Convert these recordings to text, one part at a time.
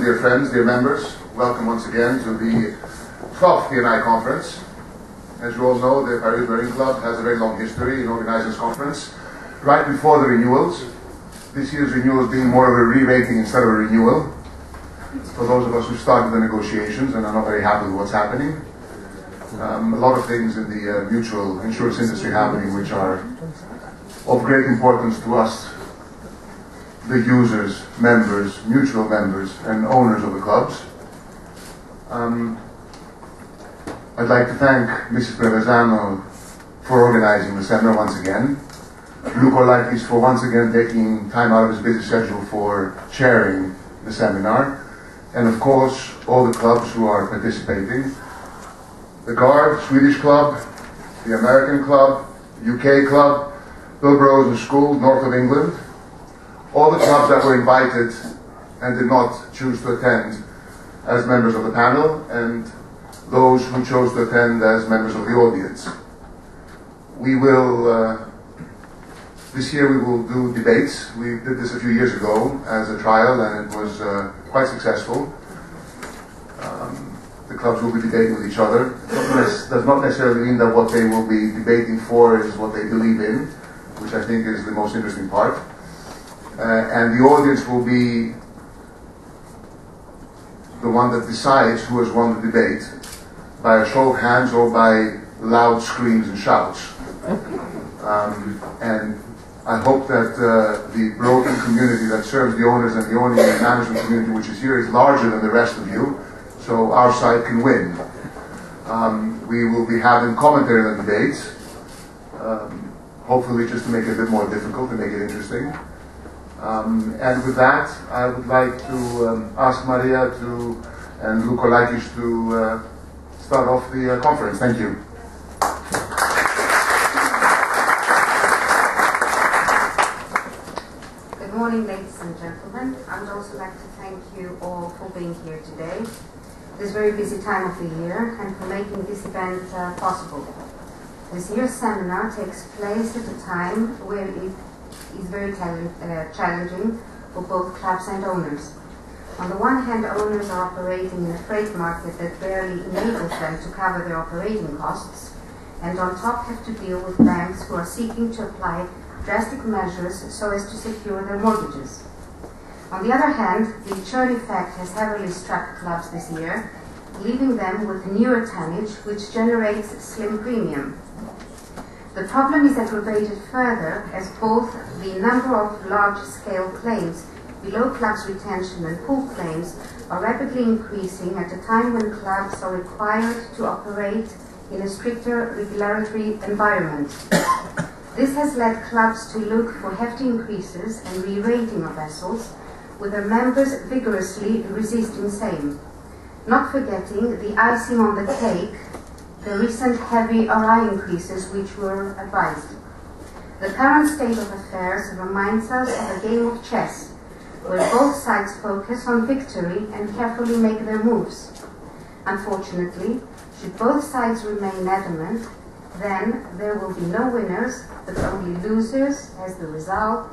Dear friends, dear members, welcome once again to the 12th P&I conference. As you all know, the Piraeus Marine Club has a very long history in organizing this conference. Right before the renewals, this year's renewals being more of a re-rating instead of a renewal. For those of us who started the negotiations and are not very happy with what's happening, um, a lot of things in the uh, mutual insurance industry happening which are of great importance to us, the users, members, mutual members, and owners of the clubs. Um, I'd like to thank Mrs. Prevezanou for organizing the seminar once again. Lou Kollakis for once again taking time out of his busy schedule for chairing the seminar. And of course, all the clubs who are participating. The Gard, Swedish Club, the American Club, UK Club, Bill and School, north of England. All the clubs that were invited and did not choose to attend as members of the panel, and those who chose to attend as members of the audience. We will, uh, this year we will do debates. We did this a few years ago as a trial and it was uh, quite successful. Um, the clubs will be debating with each other. It does not necessarily mean that what they will be debating for is what they believe in, which I think is the most interesting part. Uh, and the audience will be the one that decides who has won the debate by a show of hands or by loud screams and shouts. Um, and I hope that uh, the broken community that serves the owners and the owning and management community, which is here, is larger than the rest of you, so our side can win. Um, we will be having commentary on the debates, um, hopefully just to make it a bit more difficult, and make it interesting. Um, and with that, I would like to um, ask Maria to and Lou Kollakis to uh, start off the uh, conference. Thank you. Good morning, ladies and gentlemen. I would also like to thank you all for being here today, this very busy time of the year, and for making this event uh, possible. This year's seminar takes place at a time where it is very uh, challenging for both clubs and owners. On the one hand, owners are operating in a freight market that barely enables them to cover their operating costs, and on top have to deal with banks who are seeking to apply drastic measures so as to secure their mortgages. On the other hand, the churn effect has heavily struck clubs this year, leaving them with newer tonnage which generates slim premium. The problem is aggravated further as both the number of large-scale claims below clubs' retention and pool claims are rapidly increasing at a time when clubs are required to operate in a stricter regulatory environment. this has led clubs to look for hefty increases and re-rating of vessels, with their members vigorously resisting same. Not forgetting the icing on the cake, the recent heavy RI increases which were advised. The current state of affairs reminds us of a game of chess where both sides focus on victory and carefully make their moves. Unfortunately, should both sides remain adamant, then there will be no winners, but only losers as the result,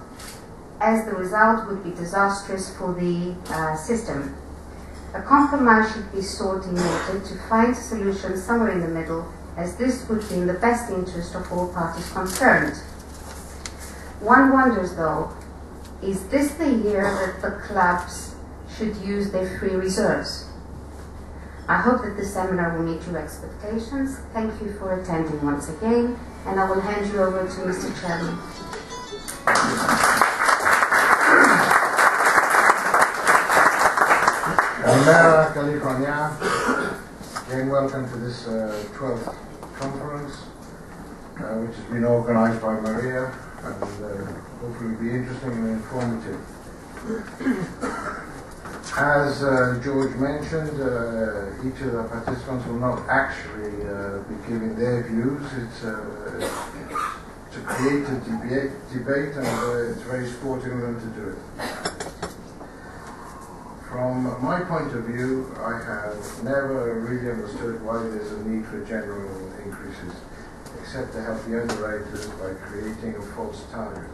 as the result would be disastrous for the uh, system. A compromise should be sought in order to find a solution somewhere in the middle, as this would be in the best interest of all parties concerned. One wonders, though, is this the year that the clubs should use their free reserves? I hope that this seminar will meet your expectations. Thank you for attending once again, and I will hand you over to Mr. Chairman. Mara California. Again, welcome to this uh, 12th conference, uh, which has been organized by Maria and uh, hopefully will be interesting and informative. As uh, George mentioned, uh, each of the participants will not actually uh, be giving their views. It's, it's a debate, and it's very sporting of them to do it. From my point of view, I have never really understood why there's a need for general increases, except to help the underwriters by creating a false target.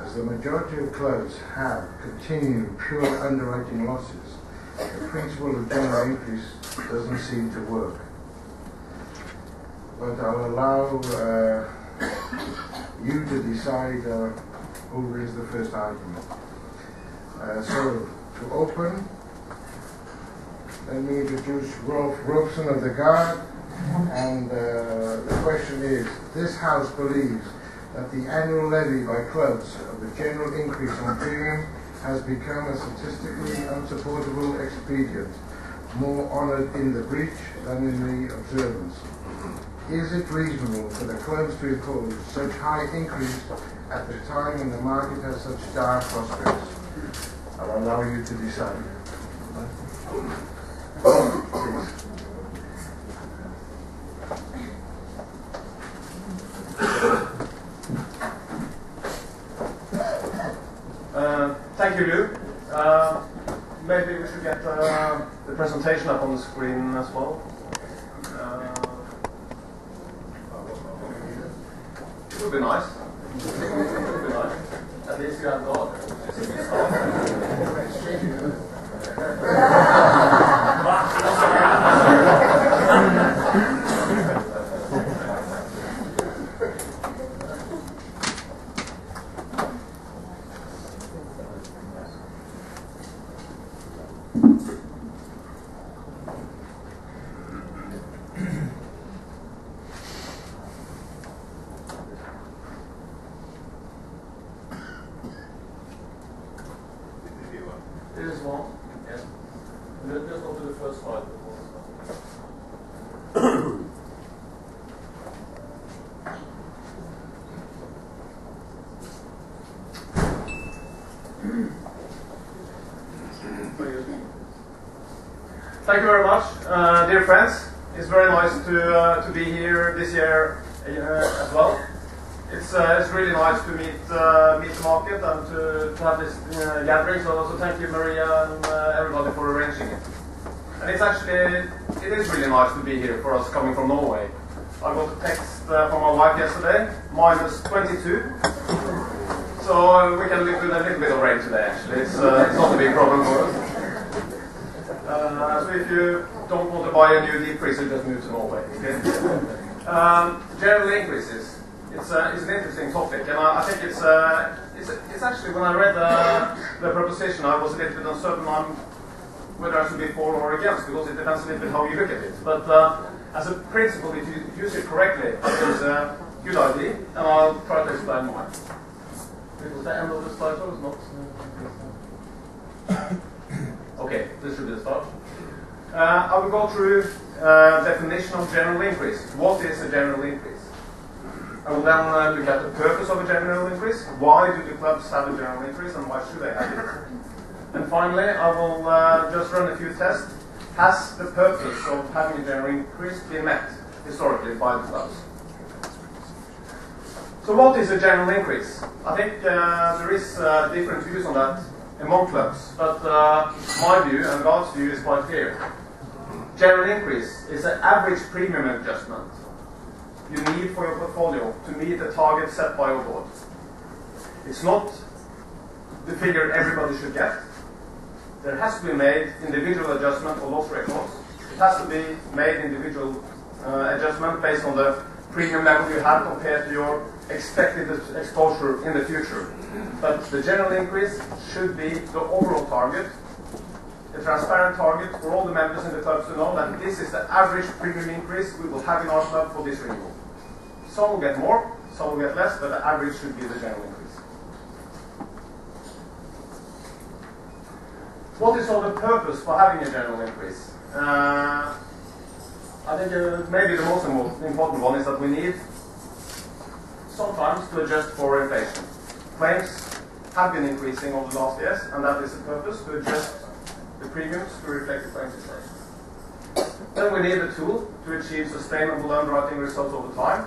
As the majority of clubs have continued pure underwriting losses, the principle of general increase doesn't seem to work. But I'll allow uh, you to decide uh, who is the first argument. Uh, so, to open, let me introduce Rolf Roppestad of the Gard. And uh, the question is, this House believes that the annual levy by clubs of the general increase on premium has become a statistically unsupportable expedient, more honoured in the breach than in the observance. Is it reasonable for the clubs to impose such high increase at the time when the market has such dire prospects? I'll allow you to decide. Uh, thank you, Lou. Uh, maybe we should get uh, the presentation up on the screen as well. Uh, it would be nice. it would be nice. At least you have God. Dear friends. It's very nice to uh, to be here this year uh, as well. It's uh, it's really nice to meet uh, meet the market and to, to have this uh, gathering. So also thank you, Maria, and uh, everybody for arranging it. And it's actually it is really nice to be here for us coming from Norway. I got a text from my wife yesterday, minus 22. So we can live with a little bit of rain today. Actually, it's, it's not a big problem for us. So if you don't want to buy a new deep freezer, just move to Norway. Okay? um, general increases. It's, uh, it's an interesting topic, and I, I think it's, uh, it's, it's actually when I read the, the proposition, I was a little bit uncertain on whether I should be for or against, because it depends a little bit how you look at it. But uh, as a principle, if you use it correctly, it's a good idea, and I'll try to explain why. End of the was not. Okay, this should be the start. Uh, I will go through uh, definition of general increase. What is a general increase? I will then uh, look at the purpose of a general increase. Why do the clubs have a general increase and why should they have it? And finally, I will uh, just run a few tests. Has the purpose of having a general increase been met historically by the clubs? So what is a general increase? I think uh, there is uh, different views on that among clubs, but uh, my view and Gard's view is quite clear. General increase is an average premium adjustment you need for your portfolio to meet the target set by your board. It's not the figure everybody should get. There has to be made individual adjustment for loss records. It has to be made individual uh, adjustment based on the premium level you have compared to your expected exposure in the future. But the general increase should be the overall target, a transparent target for all the members in the clubs to know that this is the average premium increase we will have in our club for this renewal. Some will get more, some will get less, but the average should be the general increase. What is all the purpose for having a general increase? Uh, I think uh, maybe the most important one is that we need sometimes to adjust for inflation. Claims have been increasing over the last years, and that is the purpose to adjust the premiums to reflect the claims inflation. Then we need a tool to achieve sustainable underwriting results over time.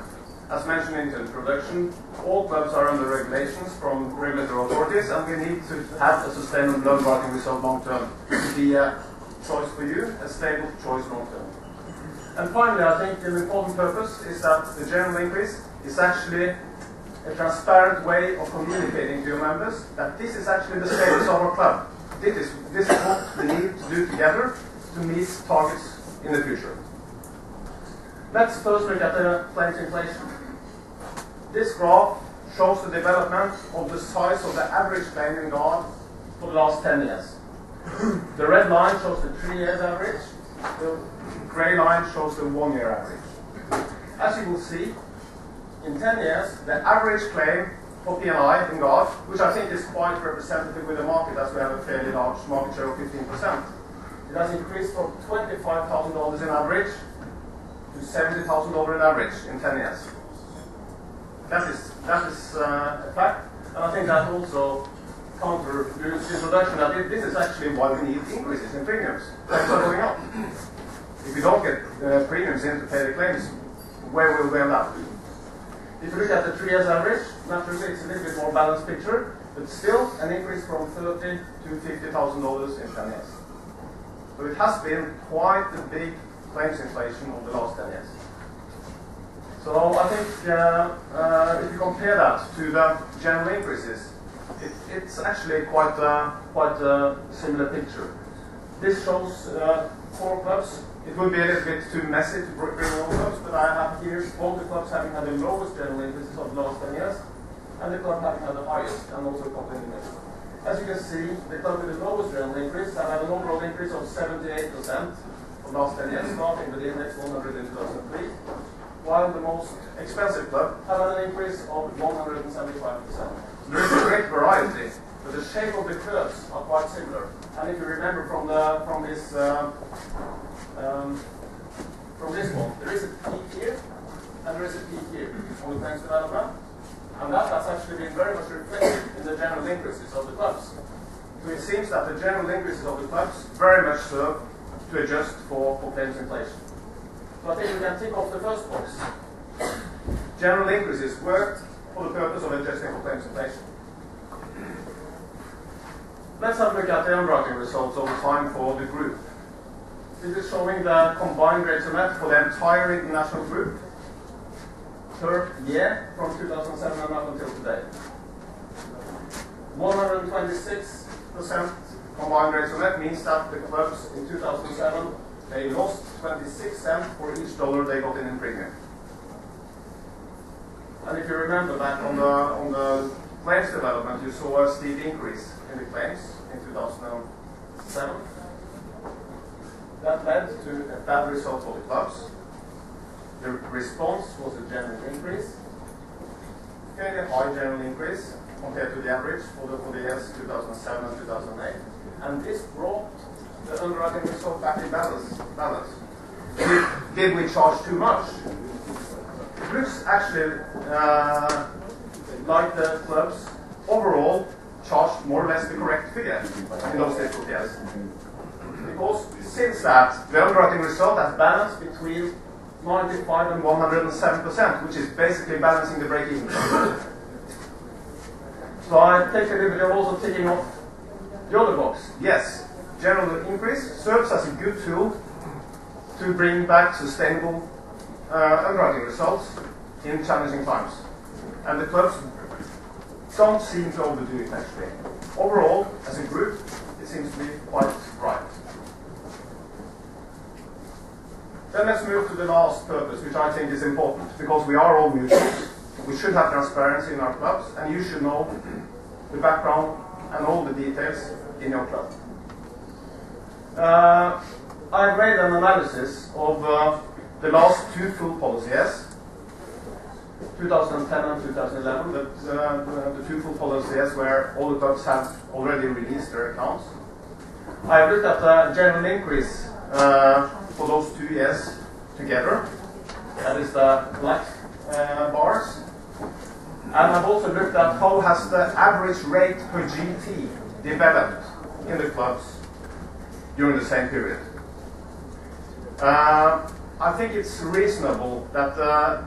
As mentioned in the introduction, all clubs are under regulations from regulatory authorities, and we need to have a sustainable underwriting result long term to be a choice for you, a stable choice long term. And finally, I think an important purpose is that the general increase is actually a transparent way of communicating to your members that this is actually the status of our club. This is, this is what we need to do together to meet targets in the future. Let's first look at the claims inflation. This graph shows the development of the size of the average claim in Gard for the last 10 years. The red line shows the three years average, the gray line shows the one year average. As you will see, in 10 years, the average claim for P&I in Gard, which I think is quite representative with the market as we have a fairly large market share of 15%, it has increased from $25,000 in average to $70,000 in average in 10 years. That is, that is uh, a fact, and I think that also counter Luke's introduction that this is actually why we need increases in premiums. Are going up. If we don't get uh, premiums in to pay the claims, where will we end up? If you look at the three years average, it's a little bit more balanced picture, but still an increase from thirty to fifty thousand dollars in ten years. So it has been quite a big claims inflation over the last ten years. So I think uh, uh, if you compare that to the general increases, it, it's actually quite a, quite a similar picture. This shows uh, four clubs. It would be a little bit too messy to bring all clubs, but I have here all the clubs having had the lowest general increases of the last 10 years, and the having had the highest, and also middle. As you can see, the club with the lowest general increase have had an overall increase of 78% for the last 10 years, starting with the index 100 in 2003, while the most expensive club have had an increase of 175%. There is a great variety, but the shape of the curves are quite similar. And if you remember from the from this uh, um, from this one, there is a peak here, and there is a peak here on the development, and that has actually been very much reflected in the general increases of the clubs. So it seems that the general increases of the clubs very much serve to adjust for, for claims inflation. So I think we can tick off the first box. General increases worked for the purpose of adjusting for claims inflation. Let's have a look at the underwriting results over time for the group. This is showing the combined rates of net for the entire international group per year from 2007 and up until today. 126% combined rates of net means that the clubs in 2007 they lost 26 cents for each dollar they got in in premium. And if you remember that on the on the claims development, you saw a steep increase in the claims in 2007. That led to a bad result for the clubs. The response was a general increase, fairly high general increase compared to the average for the, for the years 2007 and 2008. And this brought the underwriting result back in balance. balance. Did, we charge too much? Looks actually uh, like the clubs overall charged more or less the correct figure in those difficult years. Because since that, the underwriting result has balanced between 95 and 107%, which is basically balancing the break-even. so I take a little bit of also taking off the other box. Yes, general increase serves as a good tool to bring back sustainable uh, underwriting results in challenging times. And the clubs don't seem to overdo it actually. Overall, as a group, it seems to be quite right. Then let's move to the last purpose, which I think is important, because we are all mutuals. We should have transparency in our clubs, and you should know the background and all the details in your club. Uh, I've made an analysis of uh, the last two full policy years, 2010 and 2011, but uh, the two full policy years where all the clubs have already released their accounts. I have looked at the general increase uh, for those two years together. That is the black uh, bars. And I've also looked at how has the average rate per GT developed in the clubs during the same period. Uh, I think it's reasonable that the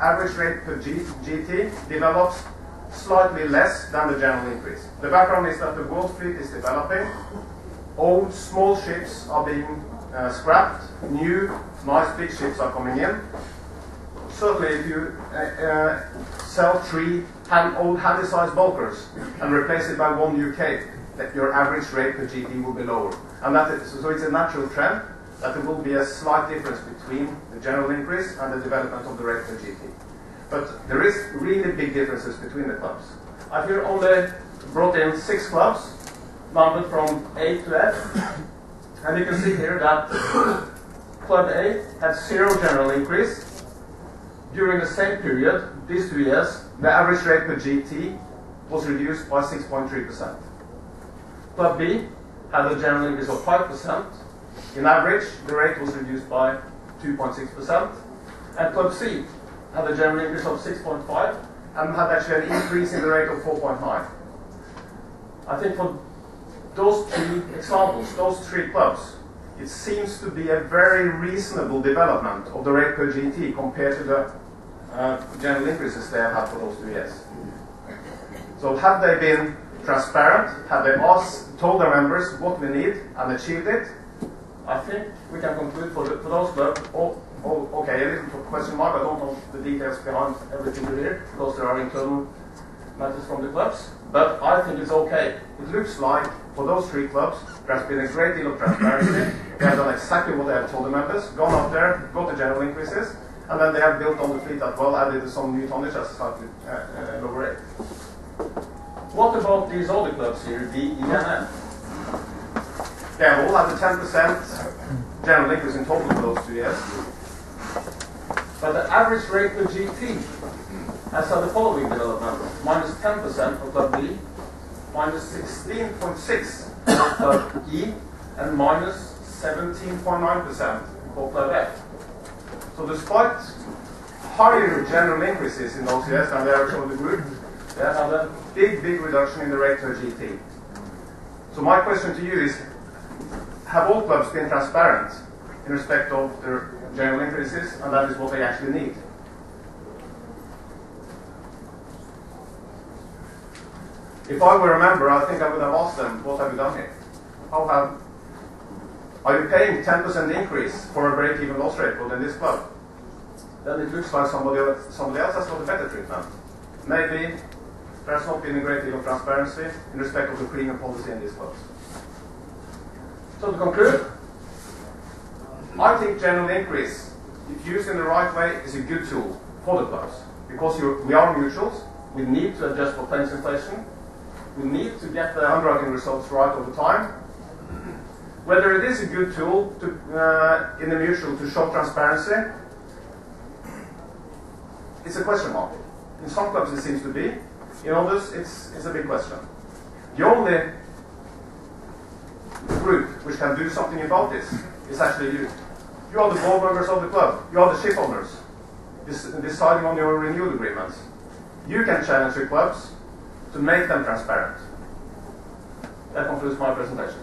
average rate per G GT develops slightly less than the general increase. The background is that the world fleet is developing. Old small ships are being uh, scrapped. New nice big ships are coming in. certainly if you uh, uh, sell three hand, old handy-sized bulkers and replace it by one new that your average rate per GT will be lower. And that is, so it's a natural trend that there will be a slight difference between the general increase and the development of the rate per GT. But there is really big differences between the clubs. I've here only brought in six clubs, numbered from A to F. And you can see here that Club A had zero general increase. During the same period, these two years, the average rate per GT was reduced by 6.3%. Club B had a general increase of 5%. In average, the rate was reduced by 2.6%. And Club C had a general increase of 6.5 and had actually an increase in the rate of 4.9. I think for those three examples, those three clubs, it seems to be a very reasonable development of the rate per GT compared to the uh, general increases they have had for those two years. So have they been transparent? Have they asked, told their members what we need and achieved it? I think we can conclude for, the, for those clubs, oh, oh, okay, a little question mark, I don't know the details behind everything here, because there are internal matters from the clubs, but I think it's okay. It looks like for those three clubs, there's been a great deal of transparency. they have done exactly what they have told the members, gone up there, got the general increases, and then they have built on the fleet that well, added some new tonnage at slightly uh, uh, lower rate. What about these other clubs here, D, E, and F? They have all had a 10% general increase in total for those two years. But the average rate per GT has had the following development. Minus 10% for Club B, minus 16.6 for Club E, and minus 17.9% for Club F. So despite higher general increases in years than the average of the group, they have a big, big reduction in the rate per GT. So my question to you is, have all clubs been transparent in respect of their general increases, and that is what they actually need? If I were a member, I think I would have asked them, what have you done here? How have, are you paying 10% increase for a break-even loss rate within this club? Then it looks like somebody, somebody else has got a better treatment. Maybe there's not been a great deal of transparency in respect of the premium policy in these clubs. So to conclude, I think general increase, if used in the right way, is a good tool for the clubs. Because we are mutuals, we need to adjust for claims inflation, we need to get the underwriting results right over time. Whether it is a good tool to, uh, in the mutual to show transparency, it's a question mark. In some clubs it seems to be, in others it's, it's a big question. The only group which can do something about this is actually you. You are the board members of the club. You are the ship owners deciding on your renewal agreements. You can challenge your clubs to make them transparent. That concludes my presentation.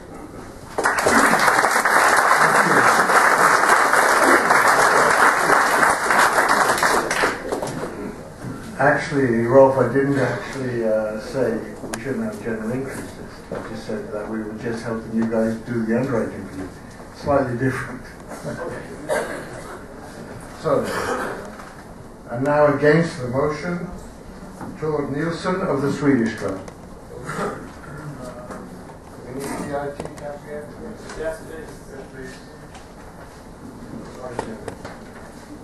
Actually, Rolf, I didn't actually uh, say we shouldn't have general increases. I just said that we were just helping you guys do the underwriting for you. Slightly different. so, and now against the motion, George Nilsen of the Swedish Club. We need the IT cap here? Yes, please.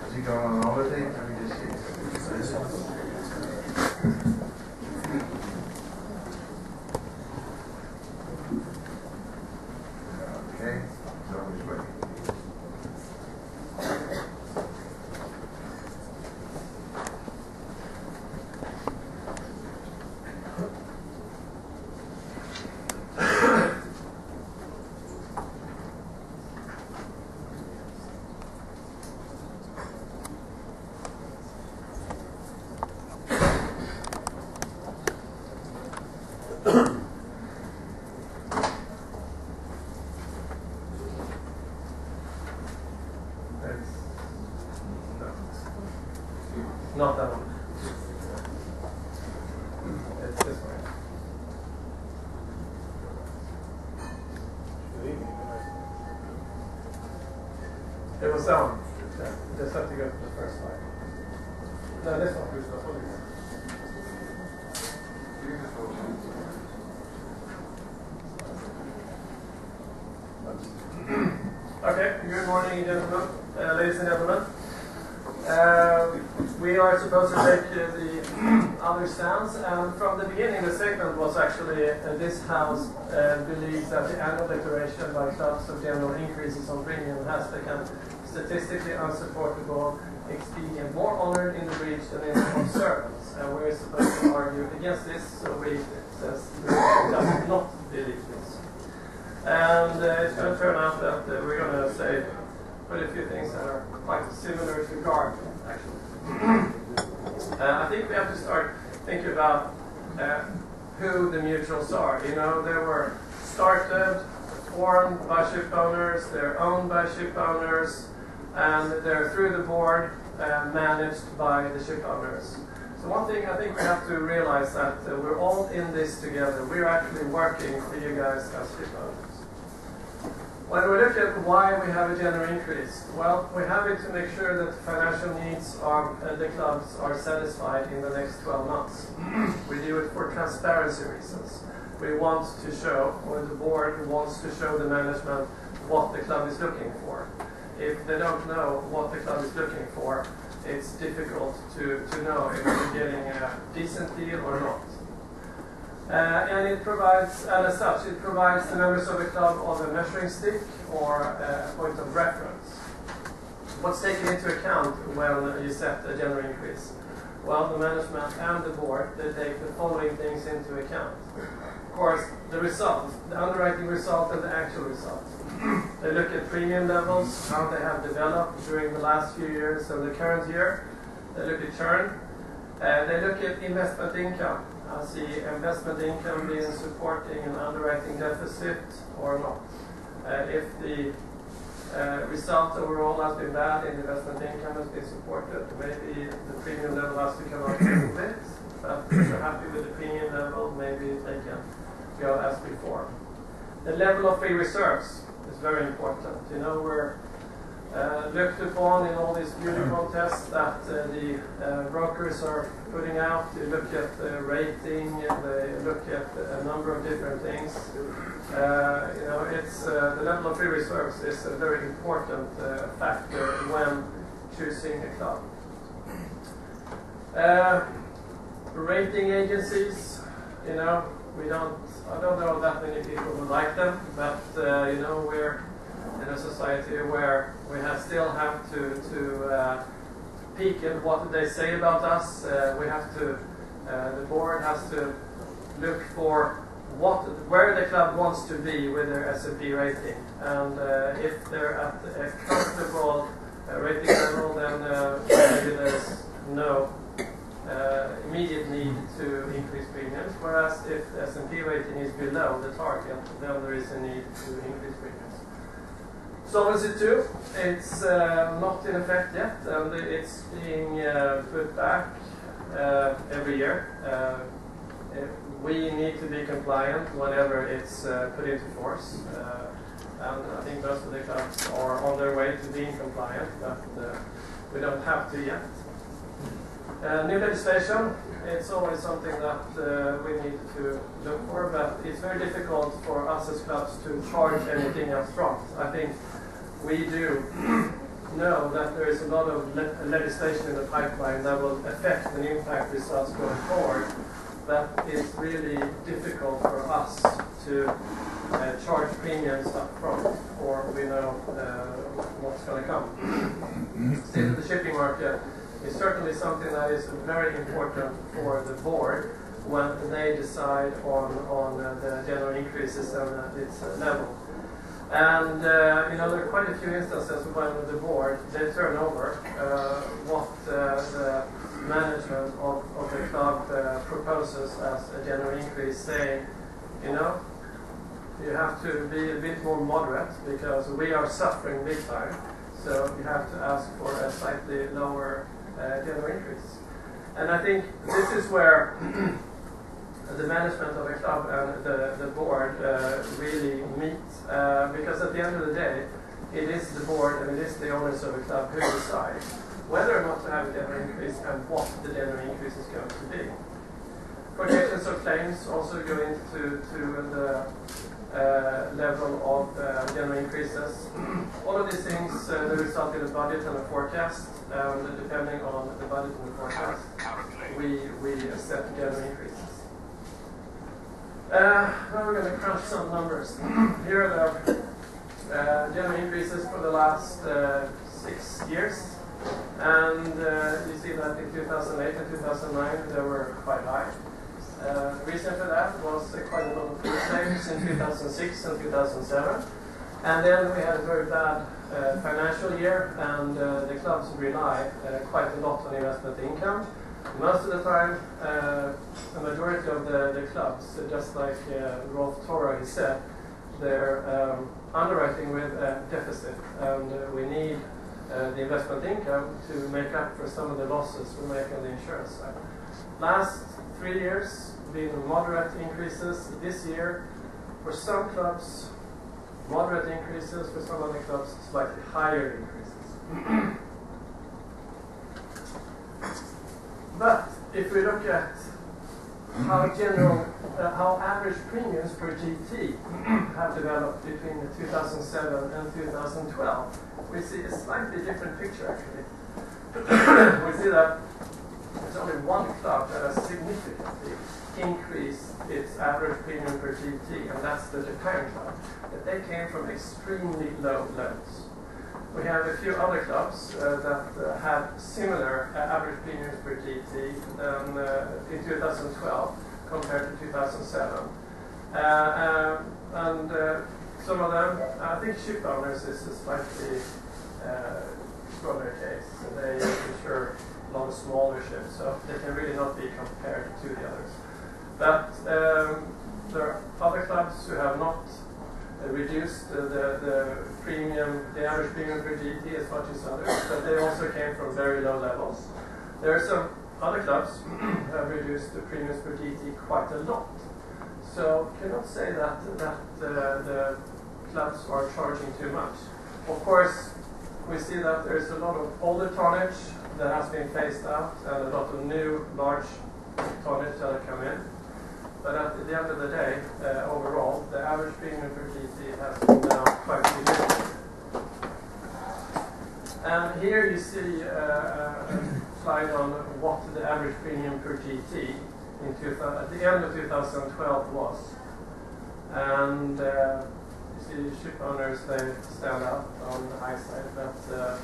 Has he gone on holiday? Let me just see. Okay, so he's ready. That's, no. Not that one. It's this one. That one. Yeah, Just have to go to the first slide. No, that's not Gustav. Okay, good morning, gentlemen, uh, ladies and gentlemen. Uh, we are supposed to take uh, the other stands, and from the beginning, the statement was actually uh, this House uh, believes that the annual declaration by clubs of general increases on premium has become statistically unsupportable, expedient, more honored in the breach than in the observance. And we're supposed to argue against this, so we says does not believe this. And uh, it's going to turn out that uh, we're going to say quite a few things that are quite similar to Gard, actually. uh, I think we have to start thinking about uh, who the mutuals are. You know, they were started, formed by ship owners, they're owned by ship owners, and they're through the board uh, managed by the ship owners. So one thing I think we have to realize that uh, we're all in this together. We're actually working for you guys as ship owners. When we look at why we have a general increase, well, we have it to make sure that the financial needs of uh, the clubs are satisfied in the next 12 months. we do it for transparency reasons. We want to show, or the board wants to show the management what the club is looking for. If they don't know what the club is looking for, it's difficult to, to know if they're getting a decent deal or not. Uh, and it provides, and as such, it provides the members of the club of a measuring stick or a point of reference. What's taken into account when you set a general increase? Well, the management and the board, they take the following things into account. Of course, the result, the underwriting result and the actual result. They look at premium levels, how they have developed during the last few years and the current year. They look at churn. Uh, they look at investment income. I see investment income being supporting an underwriting deficit or not. Uh, if the uh, result overall has been bad and investment income has been supported, maybe the premium level has to come up a little bit. But if you're happy with the premium level, maybe they can go as before. The level of free reserves very important. You know, we're uh, looked upon in all these beauty contests that uh, the uh, brokers are putting out. They look at the rating, they look at a number of different things. Uh, you know, it's uh, the level of free reserves is a very important uh, factor when choosing a club. rating agencies, you know, we don't. I don't know that many people would like them, but you know, we're in a society where we have still have to, to uh, peek at what they say about us. Uh, we have to, uh, the board has to look for what, where the club wants to be with their S&P rating. And uh, if they're at a comfortable uh, rating level, then uh, maybe there's no immediate need to increase premiums. Whereas if S&P rating is below the target, then there is a need to increase premiums. Solvency II, it's uh, not in effect yet, and it's being uh, put back uh, every year. Uh, we need to be compliant whenever it's uh, put into force. Uh, and I think most of the clubs are on their way to being compliant, but we don't have to yet. New legislation, it's always something that we need to look for, but it's very difficult for us as clubs to charge anything up front. I think we do know that there is a lot of le legislation in the pipeline that will affect and impact results going forward, but it's really difficult for us to uh, charge premiums up front or we know uh, what's going to come. Still, the shipping market is certainly something that is very important for the board when they decide on, on uh, the general increases and uh, its level. And uh, you know there are quite a few instances when the board they turn over uh, what uh, the management of, of the club uh, proposes as a general increase, saying, you know, you have to be a bit more moderate because we are suffering big time. So you have to ask for a slightly lower uh, general increase. And I think this is where the management of the club and the, the board uh, really meet uh, because at the end of the day, it is the board and it is the owners of the club who decide whether or not to have a general increase and what the general increase is going to be. Quotations of claims also go into to the uh, level of uh, general increases. All of these things uh, result in a budget and a forecast, and depending on the budget and the forecast, we, we set general increases. Uh, now we're going to crunch some numbers. Here are the uh, general increases for the last uh, six years. And uh, you see that in 2008 and 2009 they were quite high. Uh, reason for that was uh, quite a lot of food sales in 2006 and 2007. And then we had a very bad financial year, and uh, the clubs rely uh, quite a lot on investment income. Most of the time, uh, the majority of the, the clubs, uh, just like uh, Rolf Torra said, they're um, underwriting with a deficit, and uh, we need uh, the investment income to make up for some of the losses we make on the insurance side. Last three years, been moderate increases. This year, for some clubs, moderate increases. For some clubs, slightly higher increases. but if we look at how general, uh, how average premiums per GT have developed between 2007 and 2012, we see a slightly different picture actually. we see that there's only one club that has significantly increased its average premium per GT, and that's the Japan club. But they came from extremely low levels. We have a few other clubs uh, that uh, have similar uh, average premiums per GT than, uh, in 2012 compared to 2007. Uh, um, and uh, some of them, I think ship owners is a slightly extraordinary case. They insure a lot of smaller ships, so they can really not be compared to the others. Um, there are other clubs who have not reduced the, the premium, the average premium per GT as much as others, but they also came from very low levels. There are some other clubs who have reduced the premiums per GT quite a lot. So cannot say that that uh, the clubs are charging too much. Of course, we see that there's a lot of older tonnage that has been phased out and a lot of new large tonnage that have come in. But at the end of the day, uh, overall, the average premium per GT has come down quite significantly. And here you see uh, a slide on what the average premium per GT in at the end of 2012 was. And uh, you see ship owners, they stand out on the high side, but uh,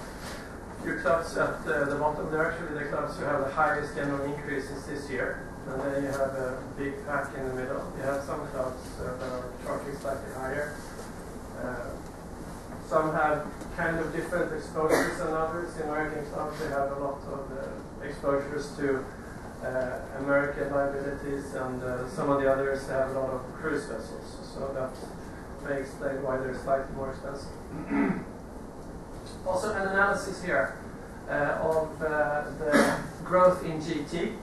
few clubs at the bottom, they're actually the clubs who have the highest general increases this year and then you have a big pack in the middle. You have some clubs uh, that are charging slightly higher. Uh, some have kind of different exposures than others. In American clubs, they have a lot of uh, exposures to uh, American liabilities, and uh, some of the others have a lot of cruise vessels. So that may explain why they're slightly more expensive. also, an analysis here uh, of the growth in GT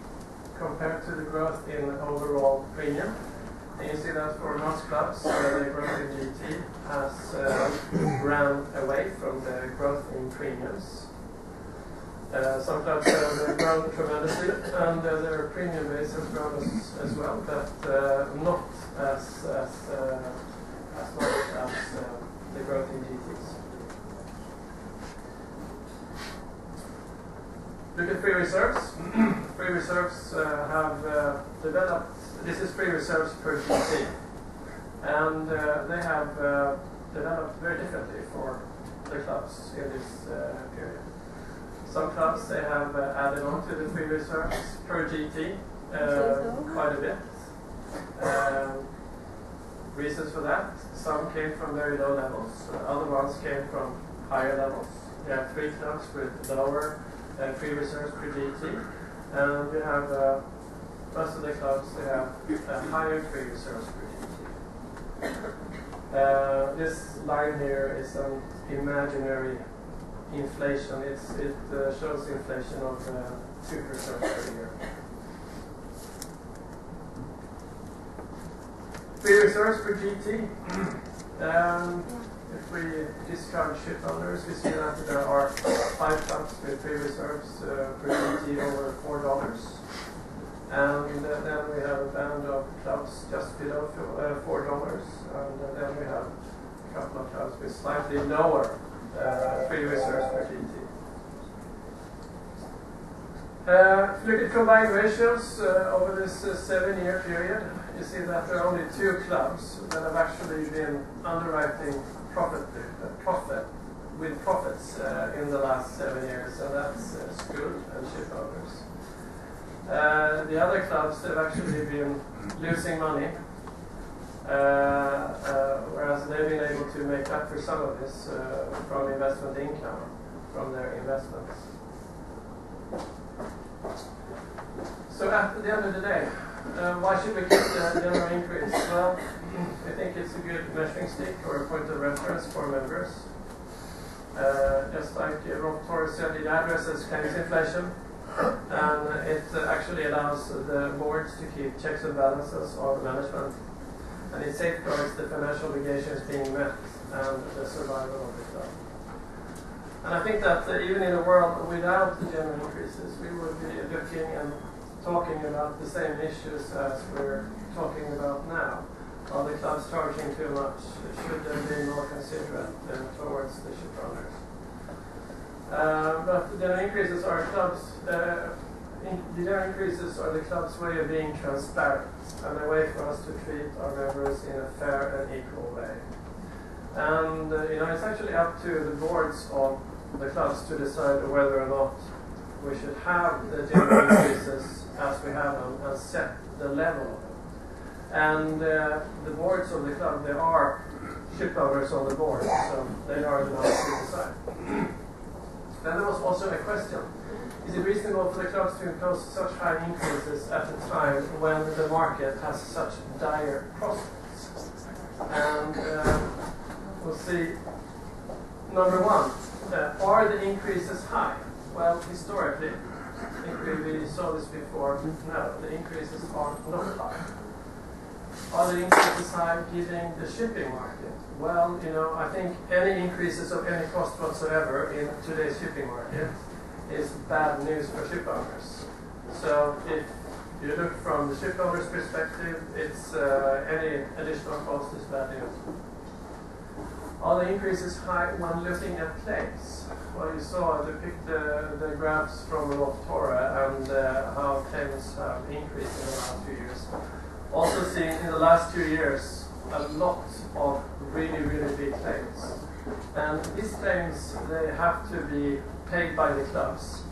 compared to the growth in overall premium. And you see that for most clubs, uh, the growth in GT has uh, ran away from the growth in premiums. Uh, some clubs have grown tremendously, and uh, their premium base has grown as, as well, but uh, not as as, uh, as much as the growth in GTs. Look at free reserves. free reserves uh, have uh, developed, this is free reserves per GT, and uh, they have uh, developed very differently for the clubs in this uh, period. Some clubs they have uh, added on to the free reserves per GT quite a bit. Um, reasons for that, some came from very low levels, other ones came from higher levels. We have three clubs with lower uh, per GT. And we have uh, most of the clubs they have uh, higher per GT. Uh, this line here is an imaginary inflation. It's, it uh, shows inflation of uh, two percent per year. Free reserves per GT. Um, we discard ship owners, we see that there are five clubs with free reserves uh, per GT over four dollars. And uh, then we have a band of clubs just below uh, four dollars, and uh, then we have a couple of clubs with slightly lower uh, free reserves per GT. Uh, if you look at combined ratios uh, over this uh, seven-year period, you see that there are only two clubs that have actually been underwriting profit, uh, profit with profits uh, in the last seven years, and that's uh, Skuld and ship owners. Uh, the other clubs have actually been losing money, uh, uh, whereas they've been able to make up for some of this uh, from investment income from their investments. So at the end of the day, uh, why should we keep the general increase? Well, I think it's a good measuring stick or a point of reference for members. Uh, just like uh, Rolf Torres said, it addresses claims inflation and it uh, actually allows the boards to keep checks and balances on the management and it safeguards the financial obligations being met and the survival of the club. And I think that uh, even in a world without the general increases, we would be looking and talking about the same issues as we're talking about now. Are the clubs charging too much? Should they be more considerate uh, towards the ship owners? Uh, but the increases are clubs. Uh, in, the increases are the club's way of being transparent and a way for us to treat our members in a fair and equal way. And uh, you know, it's actually up to the boards of the clubs to decide whether or not we should have the general increases as we have them and set the level. And uh, the boards of the club, there are ship owners on the board, so they are the ones who decide. then there was also a question. Is it reasonable for the clubs to impose such high increases at a time when the market has such dire prospects? And uh, we'll see. Number one, uh, are the increases high? Well, historically, I think we saw this before. No, the increases are not high. The increases high given the shipping market? Well, you know, I think any increases of any cost whatsoever in today's shipping market is bad news for ship owners. So if you look from the ship owner's perspective, it's uh, any additional cost is bad news. Are the increases high when looking at claims? Well, you saw, I picked the, the graphs from Rolf Thore and uh, how claims have increased in the last few years. Also seeing in the last two years a lot of really, really big claims. And these claims, they have to be paid by the clubs.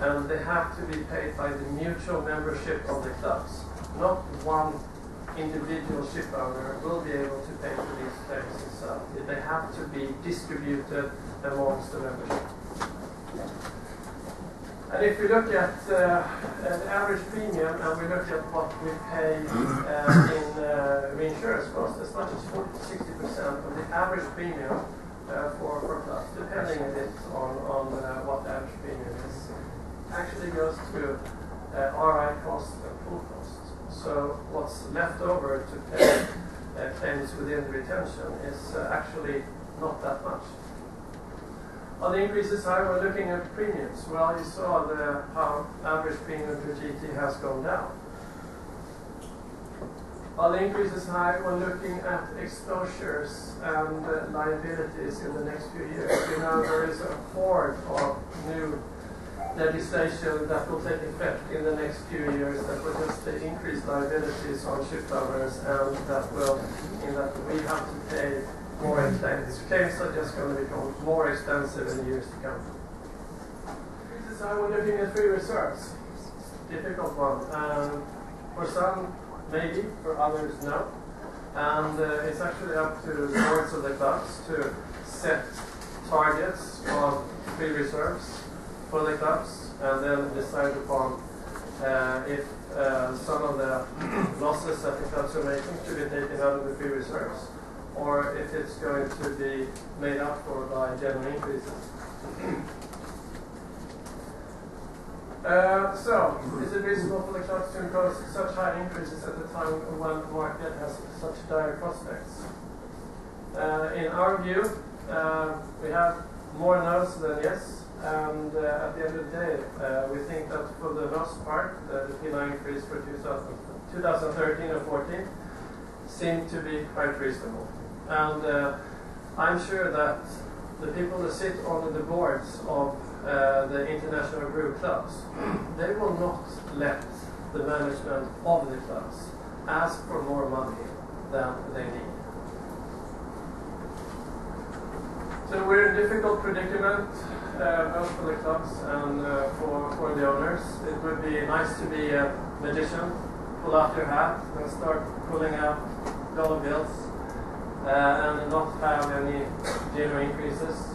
And they have to be paid by the mutual membership of the clubs. Not one individual ship owner will be able to pay for these claims himself. They have to be distributed amongst the membership. And if we look at uh, an average premium and we look at what we pay uh, in uh, reinsurance costs, as much as 40 to 60 percent of the average premium for, clubs, depending a bit on, what the average premium is, actually goes to RI costs and pool costs. So what's left over to pay claims within retention is actually not that much. Are the increases when looking at premiums? Well, you saw the how average premium per GT has gone down. Are the increases when looking at exposures and uh, liabilities in the next few years? You know, there is a horde of new legislation that will take effect in the next few years that will just increase liabilities on ship owners and that will, mean that we have to pay more in claims. Claims are just going to become more expensive in the years to come. This is how we're looking at free reserves. Difficult one. Um, for some, maybe. For others, no. And uh, it's actually up to the boards of the clubs to set targets of free reserves for the clubs and then decide upon uh, if uh, some of the losses that the clubs are making should be taken out of the free reserves or if it's going to be made up for by general increases. Uh, so, is it reasonable for the clubs to impose such high increases at the time when the market has such dire prospects? Uh, in our view, uh, we have more no's than yes, and uh, at the end of the day, uh, we think that for the most part, the, the P&I increase for 2000, 2013 and 14 seem to be quite reasonable. And uh, I'm sure that the people that sit on the boards of uh, the international group clubs, they will not let the management of the clubs ask for more money than they need. So we're in a difficult predicament, uh, both for the clubs and uh, for, for the owners. It would be nice to be a magician, pull out your hat and start pulling out dollar bills and not have any genuine increases.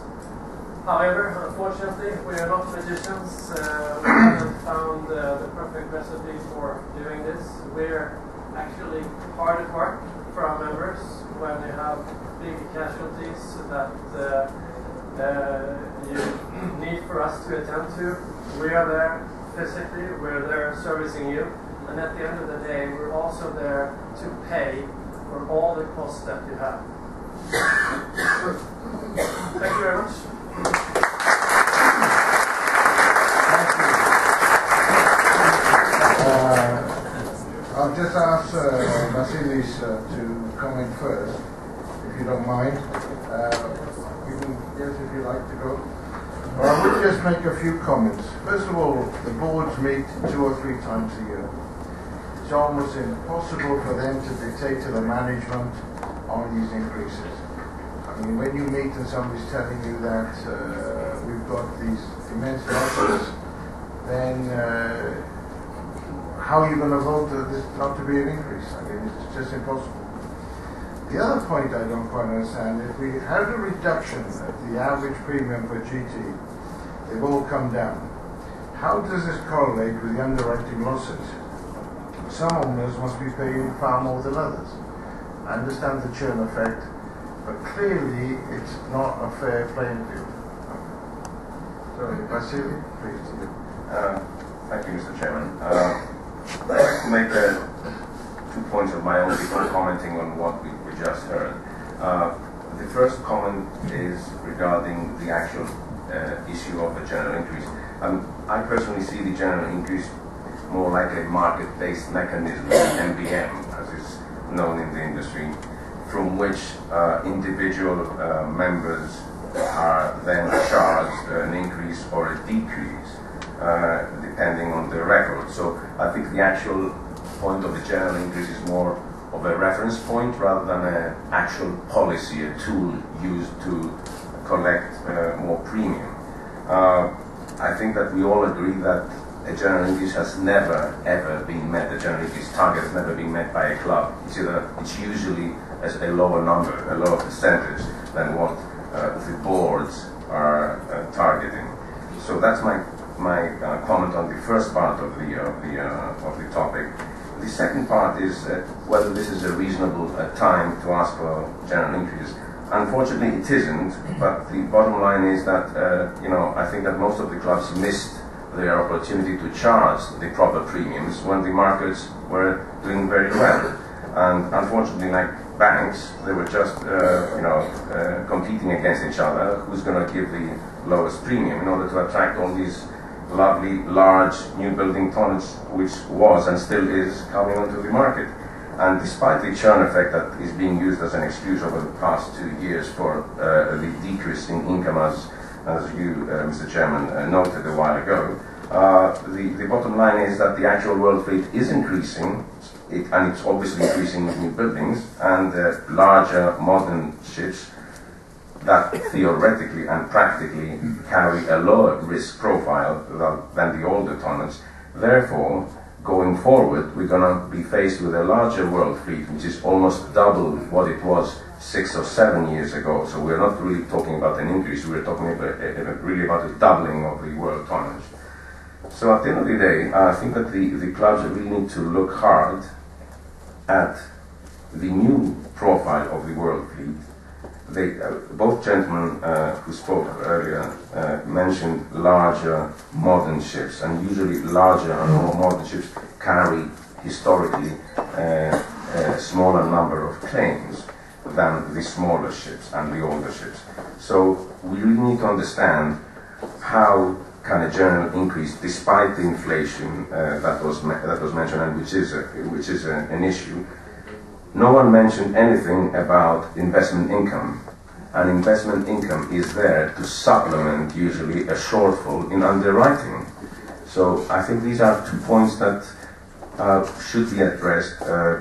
However, unfortunately, we are not magicians. Uh, we haven't found uh, the perfect recipe for doing this. We're actually hard at work for our members when they have big casualties that uh, uh, you need for us to attend to. We are there physically, we're there servicing you, and at the end of the day, we're also there to pay for all the costs that you have. Thank you very much. Uh, I'll just ask uh, Vassilis uh, to comment first, if you don't mind. Uh, you can, yes, if you like to go. Well, I would just make a few comments. First of all, the boards meet two or three times a year. It's almost impossible for them to dictate to the management on these increases. I mean, when you meet and somebody's telling you that uh, we've got these immense losses, then uh, how are you going to vote that there's not to be an increase? I mean, it's just impossible. The other point I don't quite understand, if we had a reduction of the average premium for GT, they've all come down. How does this correlate with the underwriting losses? Some owners must be paying far more than others. I understand the churn effect, but clearly it's not a fair playing field. Sorry, Vasily, please. Uh, Thank you, Mr. Chairman. Uh, I'd like to make uh, two points of my own before commenting on what we we just heard. Uh, The first comment is regarding the actual uh, issue of the general increase. Um, I personally see the general increase more like a market-based mechanism, MBM, as is known in the industry, from which uh, individual uh, members are then charged an increase or a decrease, uh, depending on their record. So I think the actual point of the general increase is more of a reference point rather than an actual policy, a tool used to collect uh, more premium. Uh, I think that we all agree that a general increase has never ever been met. The general increase target has never been met by a club. It's either it's usually a lower number, a lower percentage than what uh, the boards are uh, targeting. So that's my my uh, comment on the first part of the of the uh, of the topic. The second part is uh, whether this is a reasonable uh, time to ask for general increase. Unfortunately, it isn't. But the bottom line is that you know I think that most of the clubs missed their opportunity to charge the proper premiums when the markets were doing very well. And unfortunately, like banks, they were just uh, you know uh, competing against each other. Who's going to give the lowest premium in order to attract all these lovely, large new building tonnage, which was and still is coming onto the market. And despite the churn effect that is being used as an excuse over the past two years for uh, the decrease in income, as, as you, uh, Mr. Chairman, uh, noted a while ago, uh, the, the bottom line is that the actual world fleet is increasing, it, and it's obviously increasing with new buildings, and larger modern ships that theoretically and practically carry a lower risk profile than the older tonnage. Therefore, going forward, we're going to be faced with a larger world fleet, which is almost double what it was six or seven years ago. So we're not really talking about an increase, we're talking about, really about a doubling of the world tonnage. So at the end of the day, I think that the, the clubs really need to look hard at the new profile of the world fleet they, uh, both gentlemen uh, who spoke earlier uh, mentioned larger modern ships, and usually larger and more modern ships carry historically a smaller number of claims. Than the smaller ships and the older ships. So we really need to understand how can a general increase, despite the inflation uh, that was that was mentioned and which is a, which is a, an issue. No one mentioned anything about investment income, and investment income is there to supplement usually a shortfall in underwriting. So I think these are two points that uh, should be addressed uh,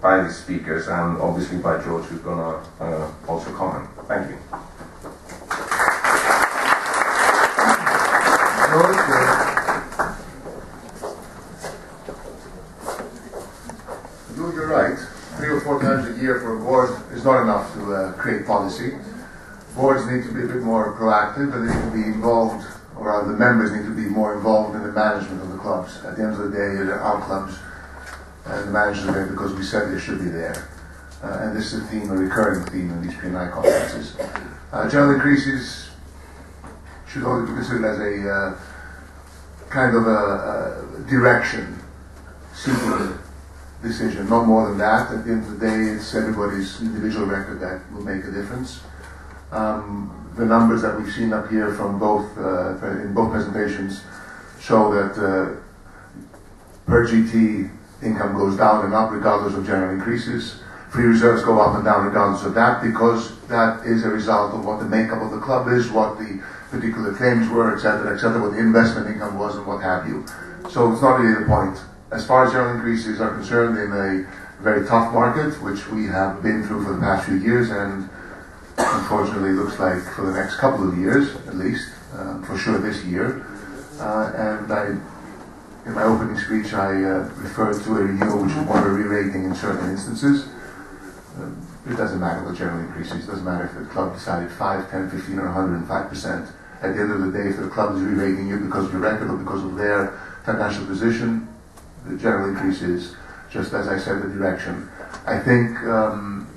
by the speakers and obviously by George, who's going to uh, also comment. Thank you. You- You're right. Three or four times a year for a board is not enough to uh, create policy. Boards need to be a bit more proactive and they need to be involved, or the members need to be more involved in the management of the clubs. At the end of the day, they're our clubs and the managers are there because we said they should be there. Uh, and this is a theme, a recurring theme in these P&I conferences. Uh, general increases should only be considered as a uh, kind of a, a direction, simple decision, not more than that. At the end of the day, it's everybody's individual record that will make a difference. Um, the numbers that we've seen up here from both uh, in both presentations show that uh, per GT income goes down and up regardless of general increases. Free reserves go up and down regardless of that because that is a result of what the makeup of the club is, what the particular claims were, etc., etc., what the investment income was, and what have you. So it's not really the point. As far as general increases are concerned, in a very tough market, which we have been through for the past few years, and unfortunately looks like for the next couple of years, at least, um, for sure this year. Uh, and I, in my opening speech, I uh, referred to a renewal which would want a re-rating in certain instances. Um, it doesn't matter what general increases. It doesn't matter if the club decided 5, 10, 15, or 105 percent. At the end of the day, if the club is re-rating you because of your record or because of their financial position, the general increase is just as I said, the direction. I think um,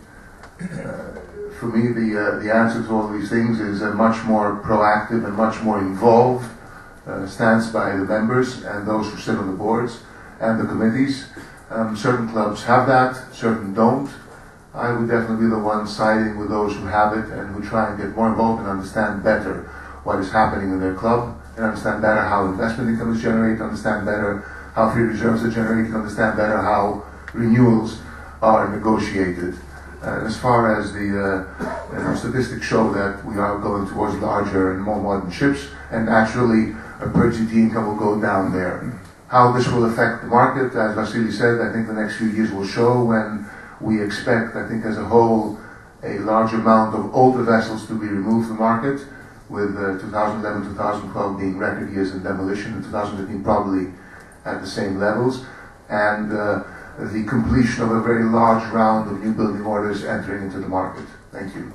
uh, for me, the uh, the answer to all these things is a much more proactive and much more involved uh, stance by the members and those who sit on the boards and the committees. Um, certain clubs have that, certain don't. I would definitely be the one siding with those who have it and who try and get more involved and understand better what is happening in their club and understand better how investment income is generated, understand better how free reserves are generated, understand better how renewals are negotiated. Uh, as far as the uh, you know, statistics show that we are going towards larger and more modern ships, and per GT income will go down there. How this will affect the market, as Vasily said, I think the next few years will show when we expect, I think as a whole, a large amount of older vessels to be removed from the market, with uh, 2011, 2012 being record years in demolition, and 2015 probably at the same levels, and uh, the completion of a very large round of new building orders entering into the market. Thank you.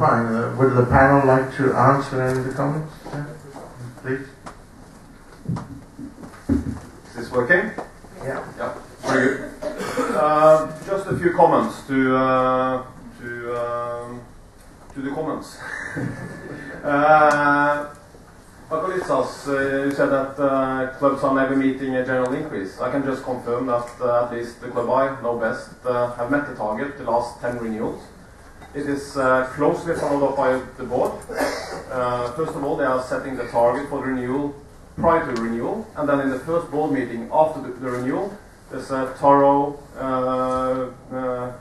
Fine. Uh, would the panel like to answer any of the comments? Yeah, Please. Is this working? Yeah. Yeah, very good. Uh, just a few comments to uh, to um, to the comments. uh, uh, you said that uh, clubs are never meeting a general increase. I can just confirm that uh, at least the club I know best uh, have met the target the last 10 renewals. It is uh, closely followed up by the board. Uh, first of all, they are setting the target for the renewal prior to renewal, and then in the first board meeting after the, the renewal, there's a thorough uh, uh,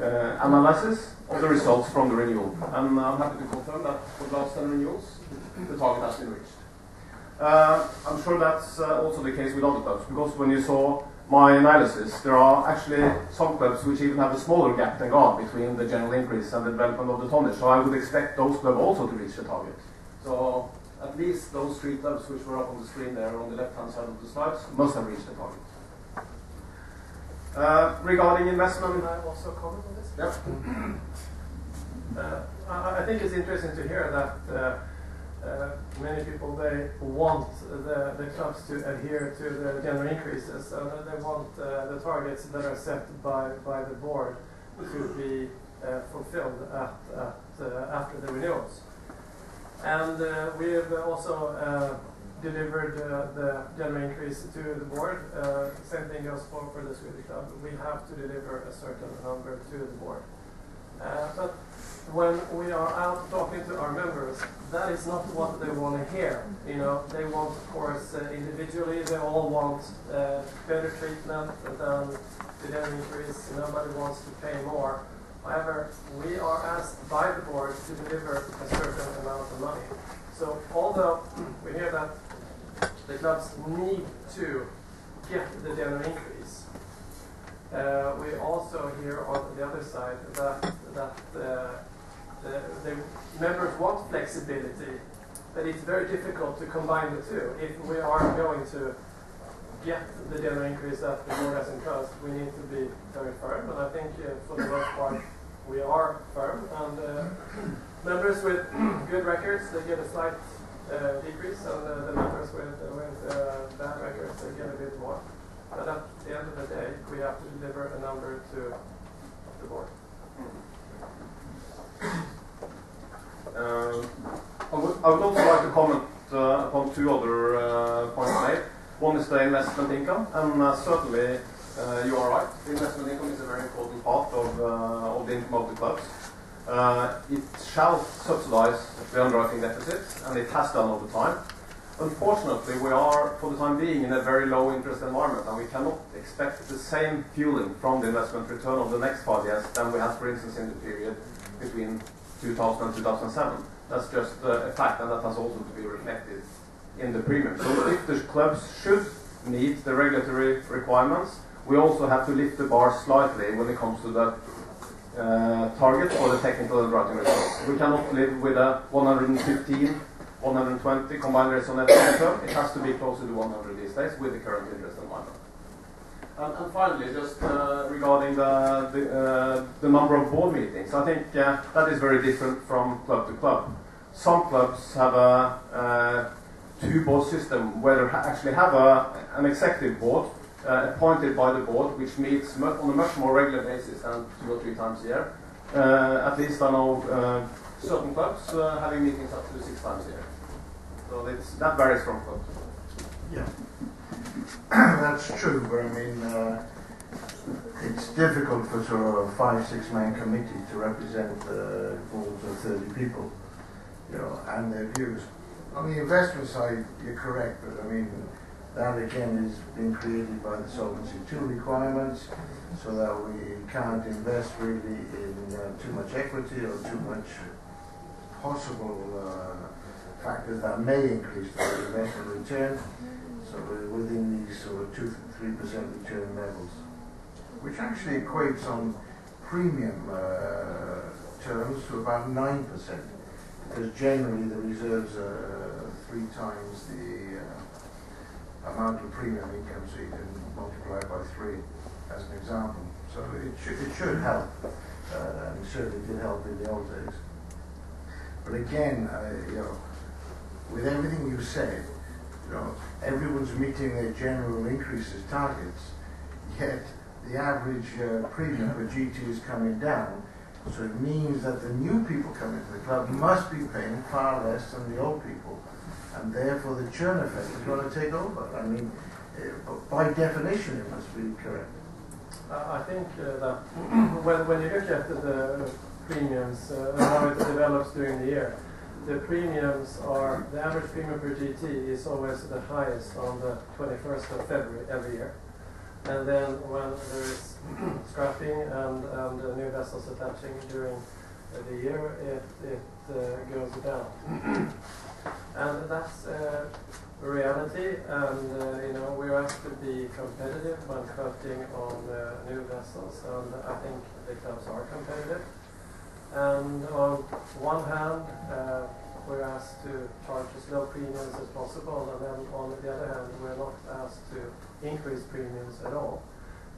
uh, analysis of the results from the renewal. And I'm happy to confirm that for the last 10 renewals, the target has been reached. I'm sure that's also the case with other clubs, because when you saw my analysis, there are actually some clubs which even have a smaller gap than Gard between the general increase and the development of the tonnage. So I would expect those clubs also to reach the target. So at least those three clubs which were up on the screen there on the left-hand side of the slides must have reached the target. Uh, regarding investment, Can I also comment on this? Yep. Uh, I, I think it's interesting to hear that uh, many people they want the, the clubs to adhere to the general increases and they want uh, the targets that are set by, by the board to be uh, fulfilled at, at, uh, after the renewals. And uh, we have also uh, delivered uh, the general increase to the board. Uh, same thing goes for, for the Swedish club. We have to deliver a certain number to the board. Uh, but when we are out talking to our members, that is not what they want to hear. You know, they want, of course, uh, individually, they all want uh, better treatment than the general increase. Nobody wants to pay more. However, we are asked by the board to deliver a certain amount of money. So although we hear that the clubs need to get the general increase, uh, we also hear on the other side that that uh, the, the members want flexibility, but it's very difficult to combine the two. If we are going to get the general increase that the board has imposed, we need to be very firm, and I think uh, for the most part we are firm. And uh, members with good records, they get a slight uh, decrease, and uh, the members with, with bad records, they get a bit more. But at the end of the day, we have to deliver a number to the board. Uh, I would, I would also like to comment uh, upon two other uh, points made. One is the investment income, and uh, certainly uh, you are right. The investment income is a very important part of, uh, of the income of the clubs. It shall subsidize the underwriting deficits, and it has done over time. Unfortunately, we are, for the time being, in a very low interest environment, and we cannot expect the same fueling from the investment return of the next five years than we had, for instance, in the period between 2000 and 2007. That's just uh, a fact, and that has also to be reflected in the premium. So if the clubs should meet the regulatory requirements, we also have to lift the bar slightly when it comes to the uh, target for the technical underwriting results. We cannot live with a 115, 120 combined ratio net return. It has to be closer to 100 these days with the current interest environment. And, and finally, just uh, regarding the, the, uh, the, number of board meetings, I think uh, that is very different from club to club. Some clubs have a, uh, two board system where they actually have a, an executive board uh, appointed by the board, which meets on a much more regular basis than two or three times a year. Uh, at least I know certain clubs having meetings up to six times a year. So that varies from club to. Yeah, that's true, but I mean, uh, it's difficult for sort of a five, six man committee to represent the boards of 30 people, you know, and their views. On the investment side, you're correct, but I mean, that again is being created by the Solvency II requirements so that we can't invest really in uh, too much equity or too much possible uh, factors that may increase the investment return. So we're within these sort of 2 3% return levels, which actually equates on premium uh, terms to about 9%, because generally the reserves are three times the uh, amount of premium income so you can multiply by three as an example. So it should, it should help, uh, and certainly did help in the old days. But again, you know, with everything you said, you know, everyone's meeting their general increases targets, yet the average uh, premium for GT is coming down. So it means that the new people coming to the club must be paying far less than the old people and therefore the churn effect is going to take over. I mean, uh, by definition, it must be correct. I think uh, that when, when you look at the, the premiums uh, and how it develops during the year, the premiums are, the average premium per GT is always the highest on the 21st of February every year. And then when there is scrapping and, and new vessels attaching during the year, it, it uh, goes down. And that's uh, reality, and uh, you know we have to be competitive when quoting on uh, new vessels, and I think the clubs are competitive. And on one hand, uh, we're asked to charge as low premiums as possible, and then on the other hand, we're not asked to increase premiums at all.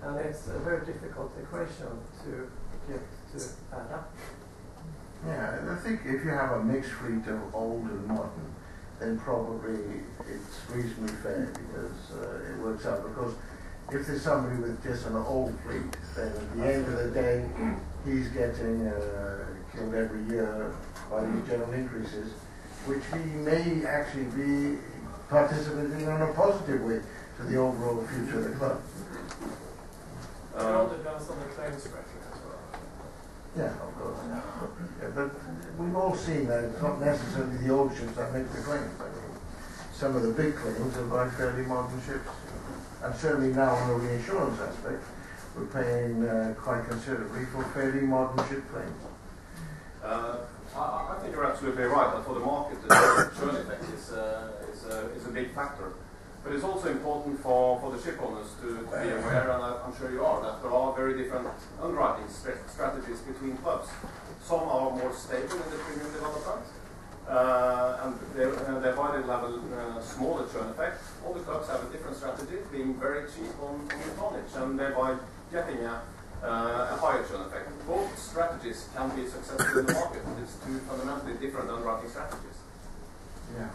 And it's a very difficult equation to get to add up. Yeah, I think if you have a mixed fleet of old and modern, then probably it's reasonably fair because uh, it works out. Because if there's somebody with just an old fleet, then at the end of the day, he's getting uh, killed every year by these general increases, which he may actually be participating in a positive way to the overall future of the club. It all depends on the claims record as well. Yeah, of course. Yeah, but we've all seen that it's not necessarily the old ships that make the claims. I mean, some of the big claims are by fairly modern ships. And certainly now on the reinsurance aspect, we're paying uh, quite considerably for fairly modern ship planes. Uh, I, I think you're absolutely right that for the market, the churn effect is, uh, is, uh, is a big factor. But it's also important for, for the ship owners to, to be aware, and I, I'm sure you are, that there are very different underwriting stra- strategies between clubs. Some are more stable in the premium development, uh, and uh, thereby they will have a uh, smaller churn effect. All the clubs have a different strategy, being very cheap on, on the tonnage, and thereby getting a, uh, a higher churn effect. Both strategies can be successful in the market. It's two fundamentally different underwriting strategies. Yeah.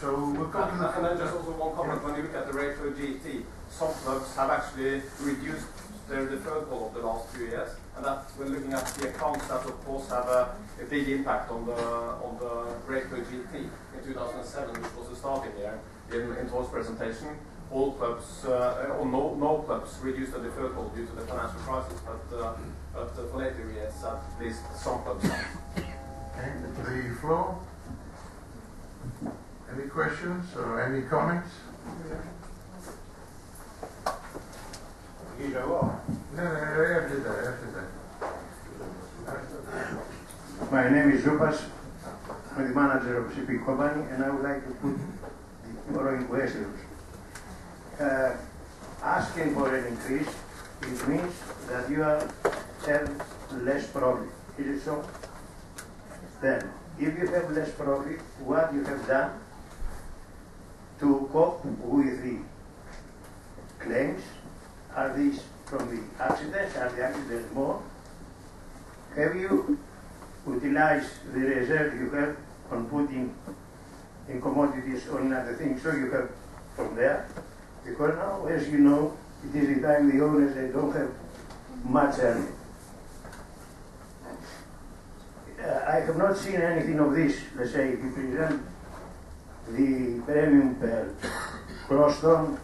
So we'll come And, and then just also one comment, when you look at the rate for GT, some clubs have actually reduced their deferred call over the last few years, and that when looking at the accounts, that of course have a, a big impact on the on the rate for GT in 2007, which was the starting year in, in Tor's presentation. All clubs, uh, or no, no clubs, reduced the deferred call due to the financial crisis, but uh, but uh, for later years, at least some clubs. have. Okay, the floor. Any questions or any comments? No, no, no, after that, after that. My name is Zupas. I'm the manager of shipping company, and I would like to put the following questions. Uh, asking for an increase, it means that you have less profit. Is it so? Then, if you have less profit, what you have done to cope with the claims? Are these from the accidents? Are the accidents more? Have you utilized the reserve you have on putting in commodities or in other things, so you have from there. Because now, as you know, it is the time the owners they don't have much earning. Uh, I have not seen anything of this. Let's say if you present the premium per cross ton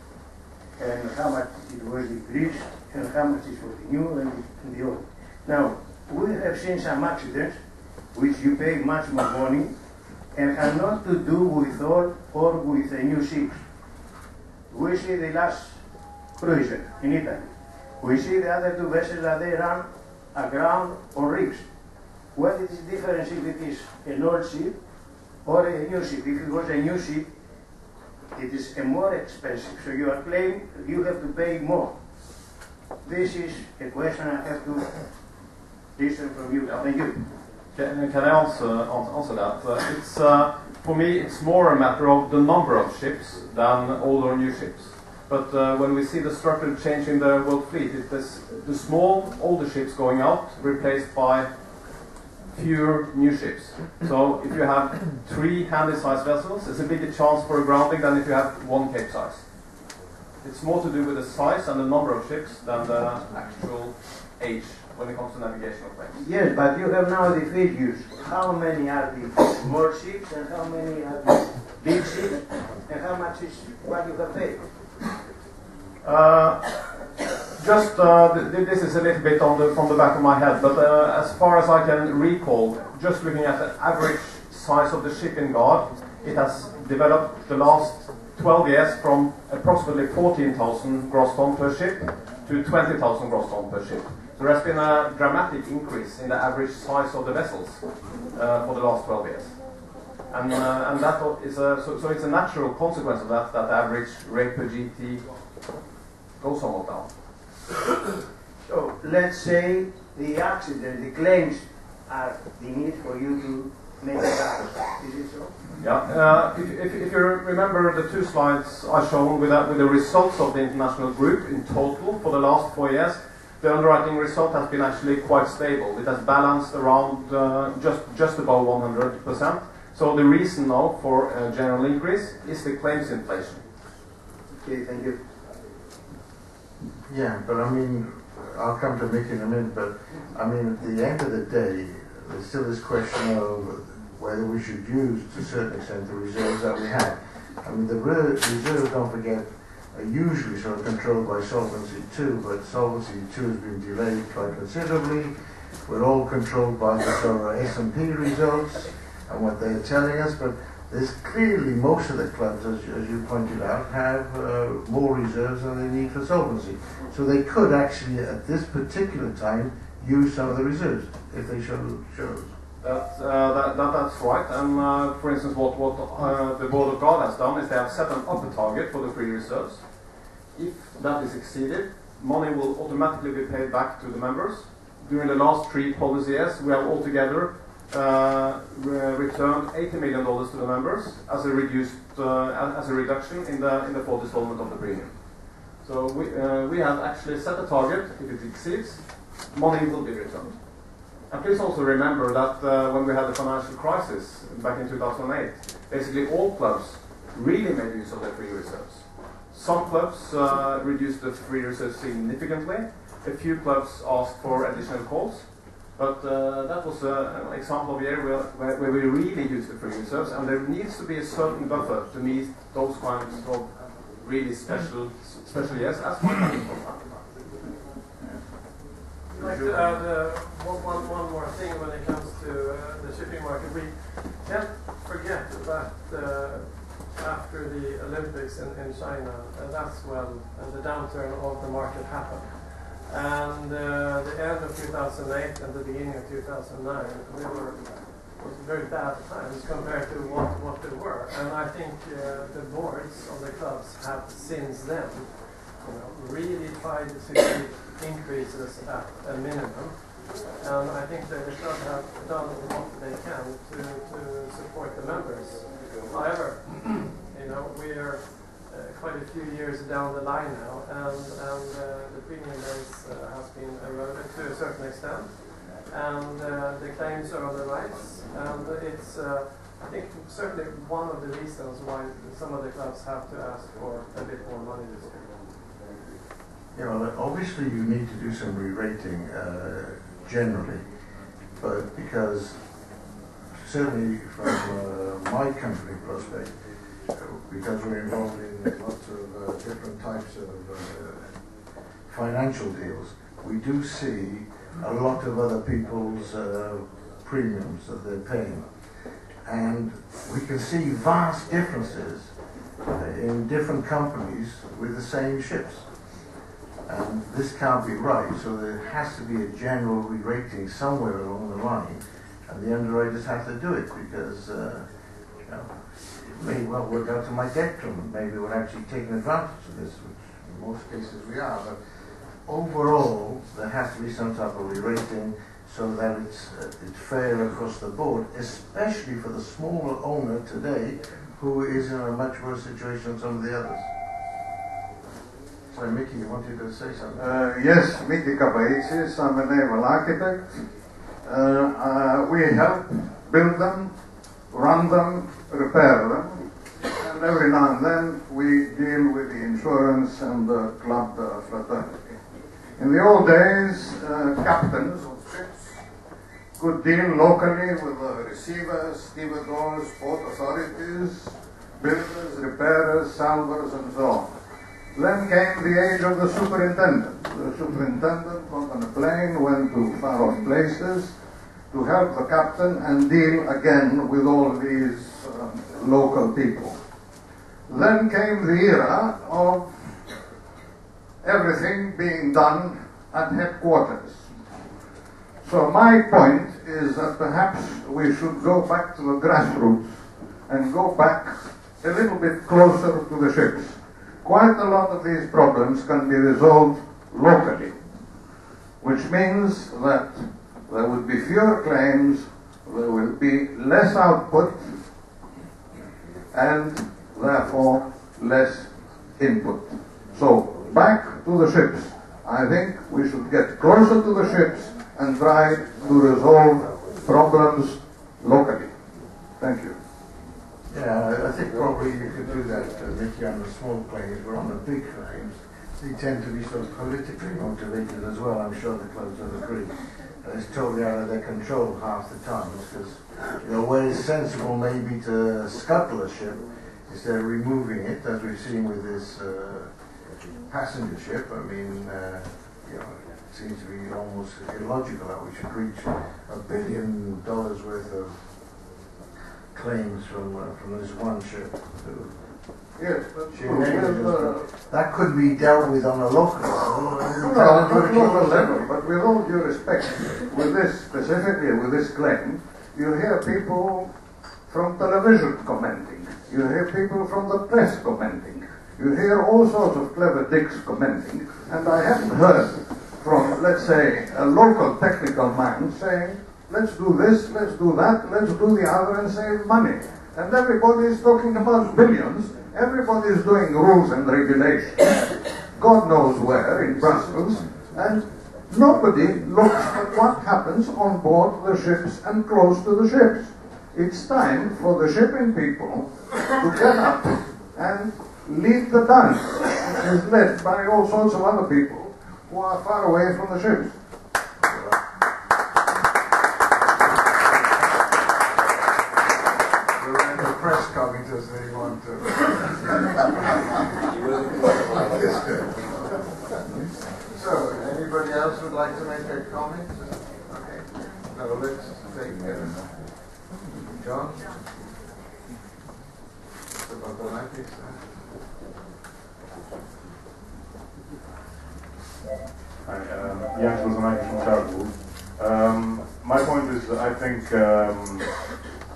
and how much it was decreased and how much is for the new and the, the old. Now, we have seen some accidents which you pay much more money and have not to do with old or with a new ship. We see the last cruiser in Italy. We see the other two vessels that they run aground or rigs. What is the difference if it is an old ship or a new ship? If it was a new ship, it is a more expensive. So you are claiming you have to pay more. This is a question I have to listen from you. Thank you. Can, can I answer, answer that? Uh, it's, uh, for me, it's more a matter of the number of ships than old or new ships. But uh, when we see the structural change in the world fleet, it's the small, older ships going out replaced by fewer new ships. So if you have three handy-sized vessels, it's a bigger chance for a grounding than if you have one cape size. It's more to do with the size and the number of ships than the actual age when it comes to navigational claims. Yes, but you have now the figures. How many are the small ships and how many are the big ships and how much is what you have paid? Uh, just uh, th- th- this is a little bit on the, from the back of my head, but uh, as far as I can recall, just looking at the average size of the ship in Gard, it has developed the last 12 years from approximately 14,000 gross ton per ship to 20,000 gross ton per ship. There has been a dramatic increase in the average size of the vessels uh, for the last 12 years. And, uh, and that is a, so, so it's a natural consequence of that, that the average rate per GT goes somewhat down. So let's say the accident, the claims are the need for you to make a house. Is it so? Yeah. Uh, if, if, if you remember the two slides I shown with, that, with the results of the international group in total for the last four years, the underwriting result has been actually quite stable. It has balanced around uh, just just above 100%. So the reason now for a general increase is the claims inflation. Okay, thank you. Yeah, but I mean, I'll come to Mick in a minute, but I mean, at the end of the day, there's still this question of whether we should use, to a certain extent, the reserves that we have. I mean, the re- reserves, don't forget, are usually sort of controlled by Solvency II, but Solvency II has been delayed quite considerably. We're all controlled by the S&P results and what they're telling us, but there's clearly most of the clubs, as, as you pointed out, have uh, more reserves than they need for solvency. So they could actually, at this particular time, use some of the reserves if they show shows. That, uh, that, that, that's right. And uh, for instance, what, what uh, the Board of Gard has done is they have set an upper target for the free reserves. If that is exceeded, money will automatically be paid back to the members. During the last three policy years, we have altogether uh, re returned 80 million dollars to the members as a reduced uh, as a reduction in the in the fourth installment of the premium. So we uh, we have actually set a target. If it exceeds, money will be returned. And please also remember that uh, when we had the financial crisis back in 2008, basically all clubs really made use of their free reserves. Some clubs uh, reduced the free reserves significantly. A few clubs asked for additional calls. But uh, that was uh, an example of a year where, where, we really used the free reserves, and there needs to be a certain buffer to meet those kinds of really special special years, as time. I'd like to add uh, one, one, one more thing when it comes to uh, the shipping market. We can't forget that uh, after the Olympics in, in China, uh, that's when the downturn of the market happened. And uh, the end of 2008 and the beginning of 2009, we were was very bad times compared to what, what they were. And I think uh, the boards of the clubs have since then you know, really tried to keep increases at a minimum. And I think that the club have done what they can to, to support the members. However, you know, we are uh, quite a few years down the line now, and, and uh, the premium base uh, has been eroded to a certain extent, and uh, the claims are on the rise, and it's, I think, certainly one of the reasons why some of the clubs have to ask for a bit more money this year. Yeah, well, obviously you need to do some re-rating uh, generally, but because certainly from uh, my company prospect, because we're involved in lots of uh, different types of uh, financial deals, we do see a lot of other people's uh, premiums that they're paying. And we can see vast differences uh, in different companies with the same ships. And this can't be right, so there has to be a general re-rating somewhere along the line, the underwriters have to do it because uh, you know, may well work out to my detriment. Maybe we're actually taking advantage of this, which in most cases we are. But overall, there has to be some type of re-rating so that it's, uh, it's fair across the board, especially for the smaller owner today who is in a much worse situation than some of the others. Sorry, Mickey, you wanted to say something? Uh, yes, Mickey Kapaitsis, I'm a naval architect. Uh, uh, we help build them, run them, repair them, and every now and then we deal with the insurance and the club uh, fraternity. In the old days, uh, captains of ships could deal locally with the receivers, stevedores, port authorities, builders, repairers, salvors, and so on. Then came the age of the superintendent. The superintendent got on a plane, went to far off places to help the captain and deal again with all these uh, local people. Then came the era of everything being done at headquarters. So my point is that perhaps we should go back to the grassroots and go back a little bit closer to the ships quite a lot of these problems can be resolved locally, which means that there would be fewer claims, there will be less output, and therefore less input. So, back to the ships. I think we should get closer to the ships and try to resolve problems locally. Thank you. Yeah, I think probably you could do that, uh, on the small planes, but on the big claims, they tend to be sort of politically motivated as well. I'm sure the clubs will agree. Uh, it's totally out of their control half the time because, you know, where it's sensible maybe to scuttle a ship, instead of removing it, as we've seen with this uh, passenger ship, I mean, uh, you know, it seems to be almost illogical that we should reach a billion dollars worth of claims from uh, from this one ship. Yes, that's She true. named Well, uh. That could be dealt with on a local level. No, we no, not to keep local level, but with all due respect, with this, specifically with this claim, you hear people from television commenting, you hear people from the press commenting, you hear all sorts of clever dicks commenting, and I haven't heard from, let's say, a local technical man saying, let's do this, let's do that, let's do the other and save money. And everybody is talking about billions, everybody is doing rules and regulations. God knows where, in Brussels, and nobody looks at what happens on board the ships and close to the ships. It's time for the shipping people to get up and lead the dance, which is led by all sorts of other people who are far away from the ships. The the to they want to. So, anybody else would like to make a comment? Okay. No, let's take, uh, John? Uh, Hi, um, Jens Bozanakis from Chartworld. Um, my point is, I think um,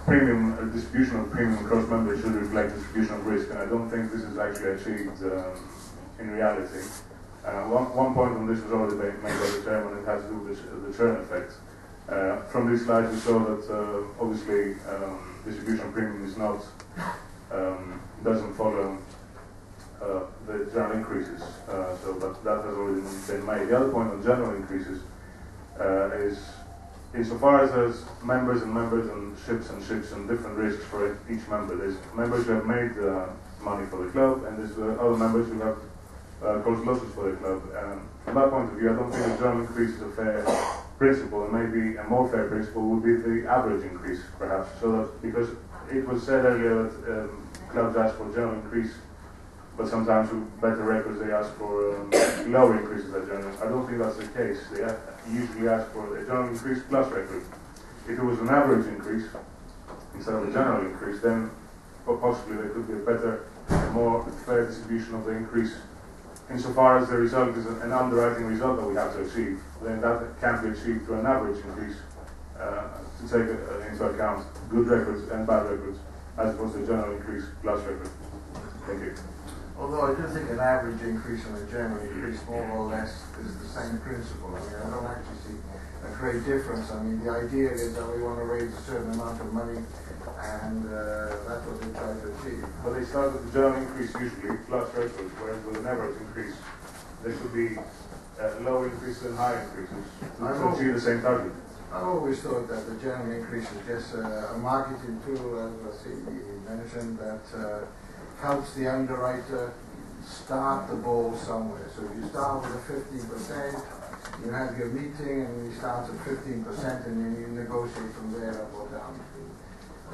premium distribution of premium cross members should reflect distribution of risk, and I don't think this is actually achieved um, in reality. Uh, one, one point on this was already made by the chairman. It has to do with the, the churn effect. Uh, from these slides, we saw that uh, obviously um, distribution premium is not um, doesn't follow uh, the general increases. Uh, so, but that has already been made. The other point on general increases uh, is, insofar as there's members and members and ships and ships and different risks for each member. There's members who have made money for the club, and there's other members who have uh, caused losses for the club. Um, from that point of view, I don't think the general increase is a fair principle, and maybe a more fair principle would be the average increase, perhaps. So that because it was said earlier that um, clubs ask for general increase but sometimes with better records they ask for um, lower increases than general. I don't think that's the case. Usually ask for a general increase plus record. If it was an average increase instead of a general increase, then possibly there could be a better, more fair distribution of the increase. Insofar as the result is an underwriting result that we have to achieve, then that can be achieved through an average increase uh, to take uh, into account good records and bad records, as opposed to a general increase plus record. Thank you. Although I do think an average increase and a general increase more or less is the same principle. I mean, I don't actually see a great difference. I mean, the idea is that we want to raise a certain amount of money and uh, that's what we try to achieve. But they start with the general increase usually, plus records, whereas with an average increase, there should be uh, low increases and high increases to, I achieve the same target. I've always thought that the general increase is just uh, a marketing tool, as Vasily mentioned, that uh, helps the underwriter start the ball somewhere. So if you start with a 15%, you have your meeting, and you start at 15%, and then you negotiate from there up or down.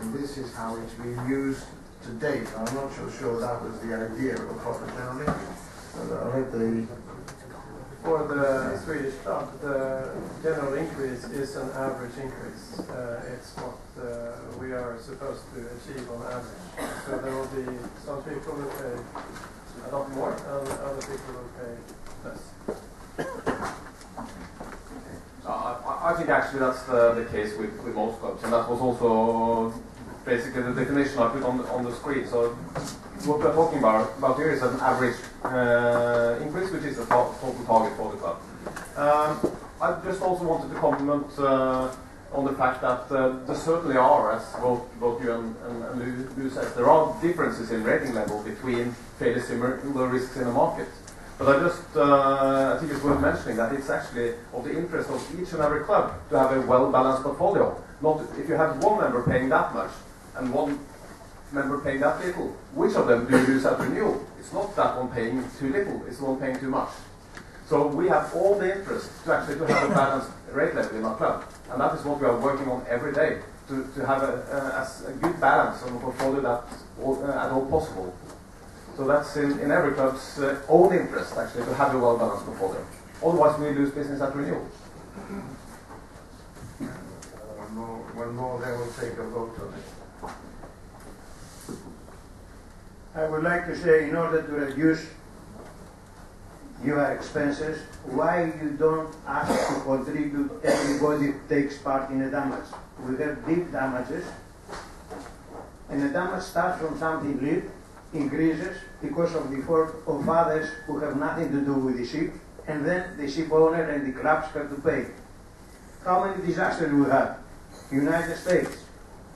And this is how it's been used to date. I'm not so sure that was the idea of a profit generally, but I'll let the For the Swedish club, the general increase is an average increase. Uh, It's what uh, we are supposed to achieve on average. So there will be some people who pay a lot more and other people will pay less. Uh, I, I think actually that's the, the case with, with most clubs, and that was also basically the definition I put on the, on the screen. So what we're talking about, about here is an average uh, increase, which is the total target for the club. Um, I just also wanted to compliment uh, on the fact that uh, there certainly are, as both, both you and, and, and Lou, there are differences in rating level between fairly similar risks in the market. But I just, uh, I think it's worth mentioning that it's actually of the interest of each and every club to have a well-balanced portfolio. Not if you have one member paying that much and one member paying that little, which of them do you lose at renewal? It's not that one paying too little, it's one paying too much. So we have all the interest to actually to have a balanced rate level in our club. And that is what we are working on every day. to, to have a, a, a good balance on the portfolio that all, uh, at all possible. So that's in, in every club's uh, own interest actually to have a well balanced portfolio. Otherwise, we lose business at renewal. One more, one more, then we'll take a vote on it. I would like to say, in order to reduce your expenses, why you don't ask to contribute everybody takes part in the damage? We have big damages, and the damage starts from something little, increases because of the fault of others who have nothing to do with the ship, and then the ship owner and the clubs have to pay. How many disasters we had? United States,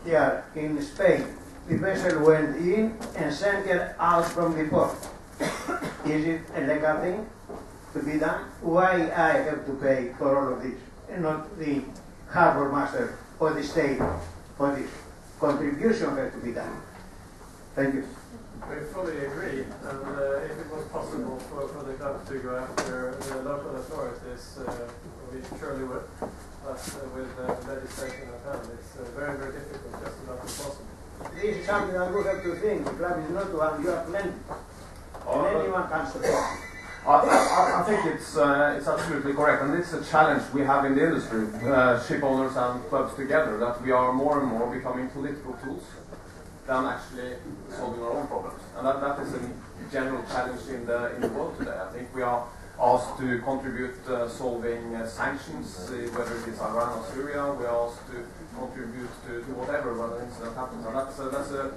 here in Spain, the vessel went in and sent her out from the port. Is it a legal thing to be done? Why I have to pay for all of this and not the harbor master or the state for this? Contribution has to be done. Thank you. We fully agree, and uh, if it was possible for, for the club to go after the local authorities, uh, we surely would. But uh, with uh, legislation at hand, it's uh, very, very difficult, just about impossible. This is something that we have to think. The club is not one, you are plenty. Oh, And anyone can support. I, I, think it's uh, it's absolutely correct, and it's a challenge we have in the industry, uh, ship owners and clubs together, that we are more and more becoming political tools than actually solving our own problems, and that, that is a general challenge in the in the world today. I think we are asked to contribute uh, solving uh, sanctions, uh, whether it is Iran or Syria. We are asked to contribute to, to whatever when an incident happens, and that's that's a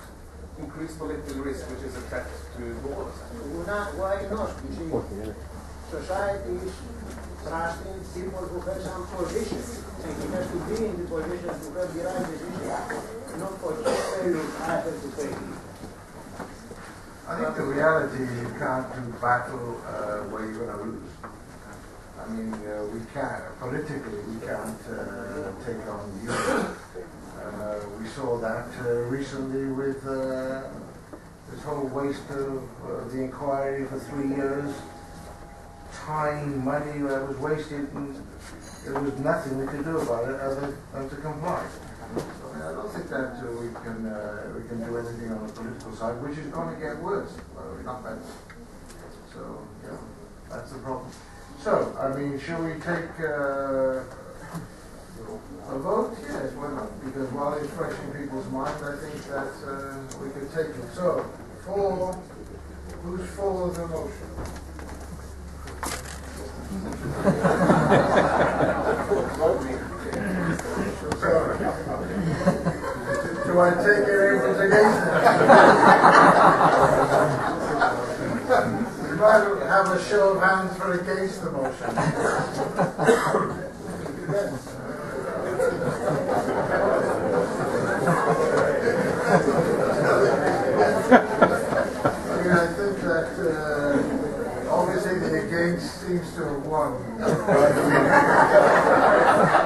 increased political risk, which is a threat to all of us. actually. Not, why not? You society is trusting people who have some position, and he has to be in the position to have the right decision, not for his failure, I have to pay. I think the reality is you can't do battle uh, where you're going to lose. I mean, uh, we can't, politically, we can't uh, take on Europe. Uh, we saw that uh, recently with uh, this whole waste of the inquiry for three years. Time, money that was wasted, and there was nothing we could do about it other than to comply. So I, mean, I don't think that uh, we can uh, we can do anything on the political side, which is going to get worse, not better. So yeah, that's the problem. So I mean, shall we take uh, a vote? Yes, why not? Because while it's fresh in people's minds, I think that uh, we could take it. So for who's for the motion? Do I take everyone's against it? Might have a show of hands for against the motion. I mean, I think that uh, obviously seems to have won.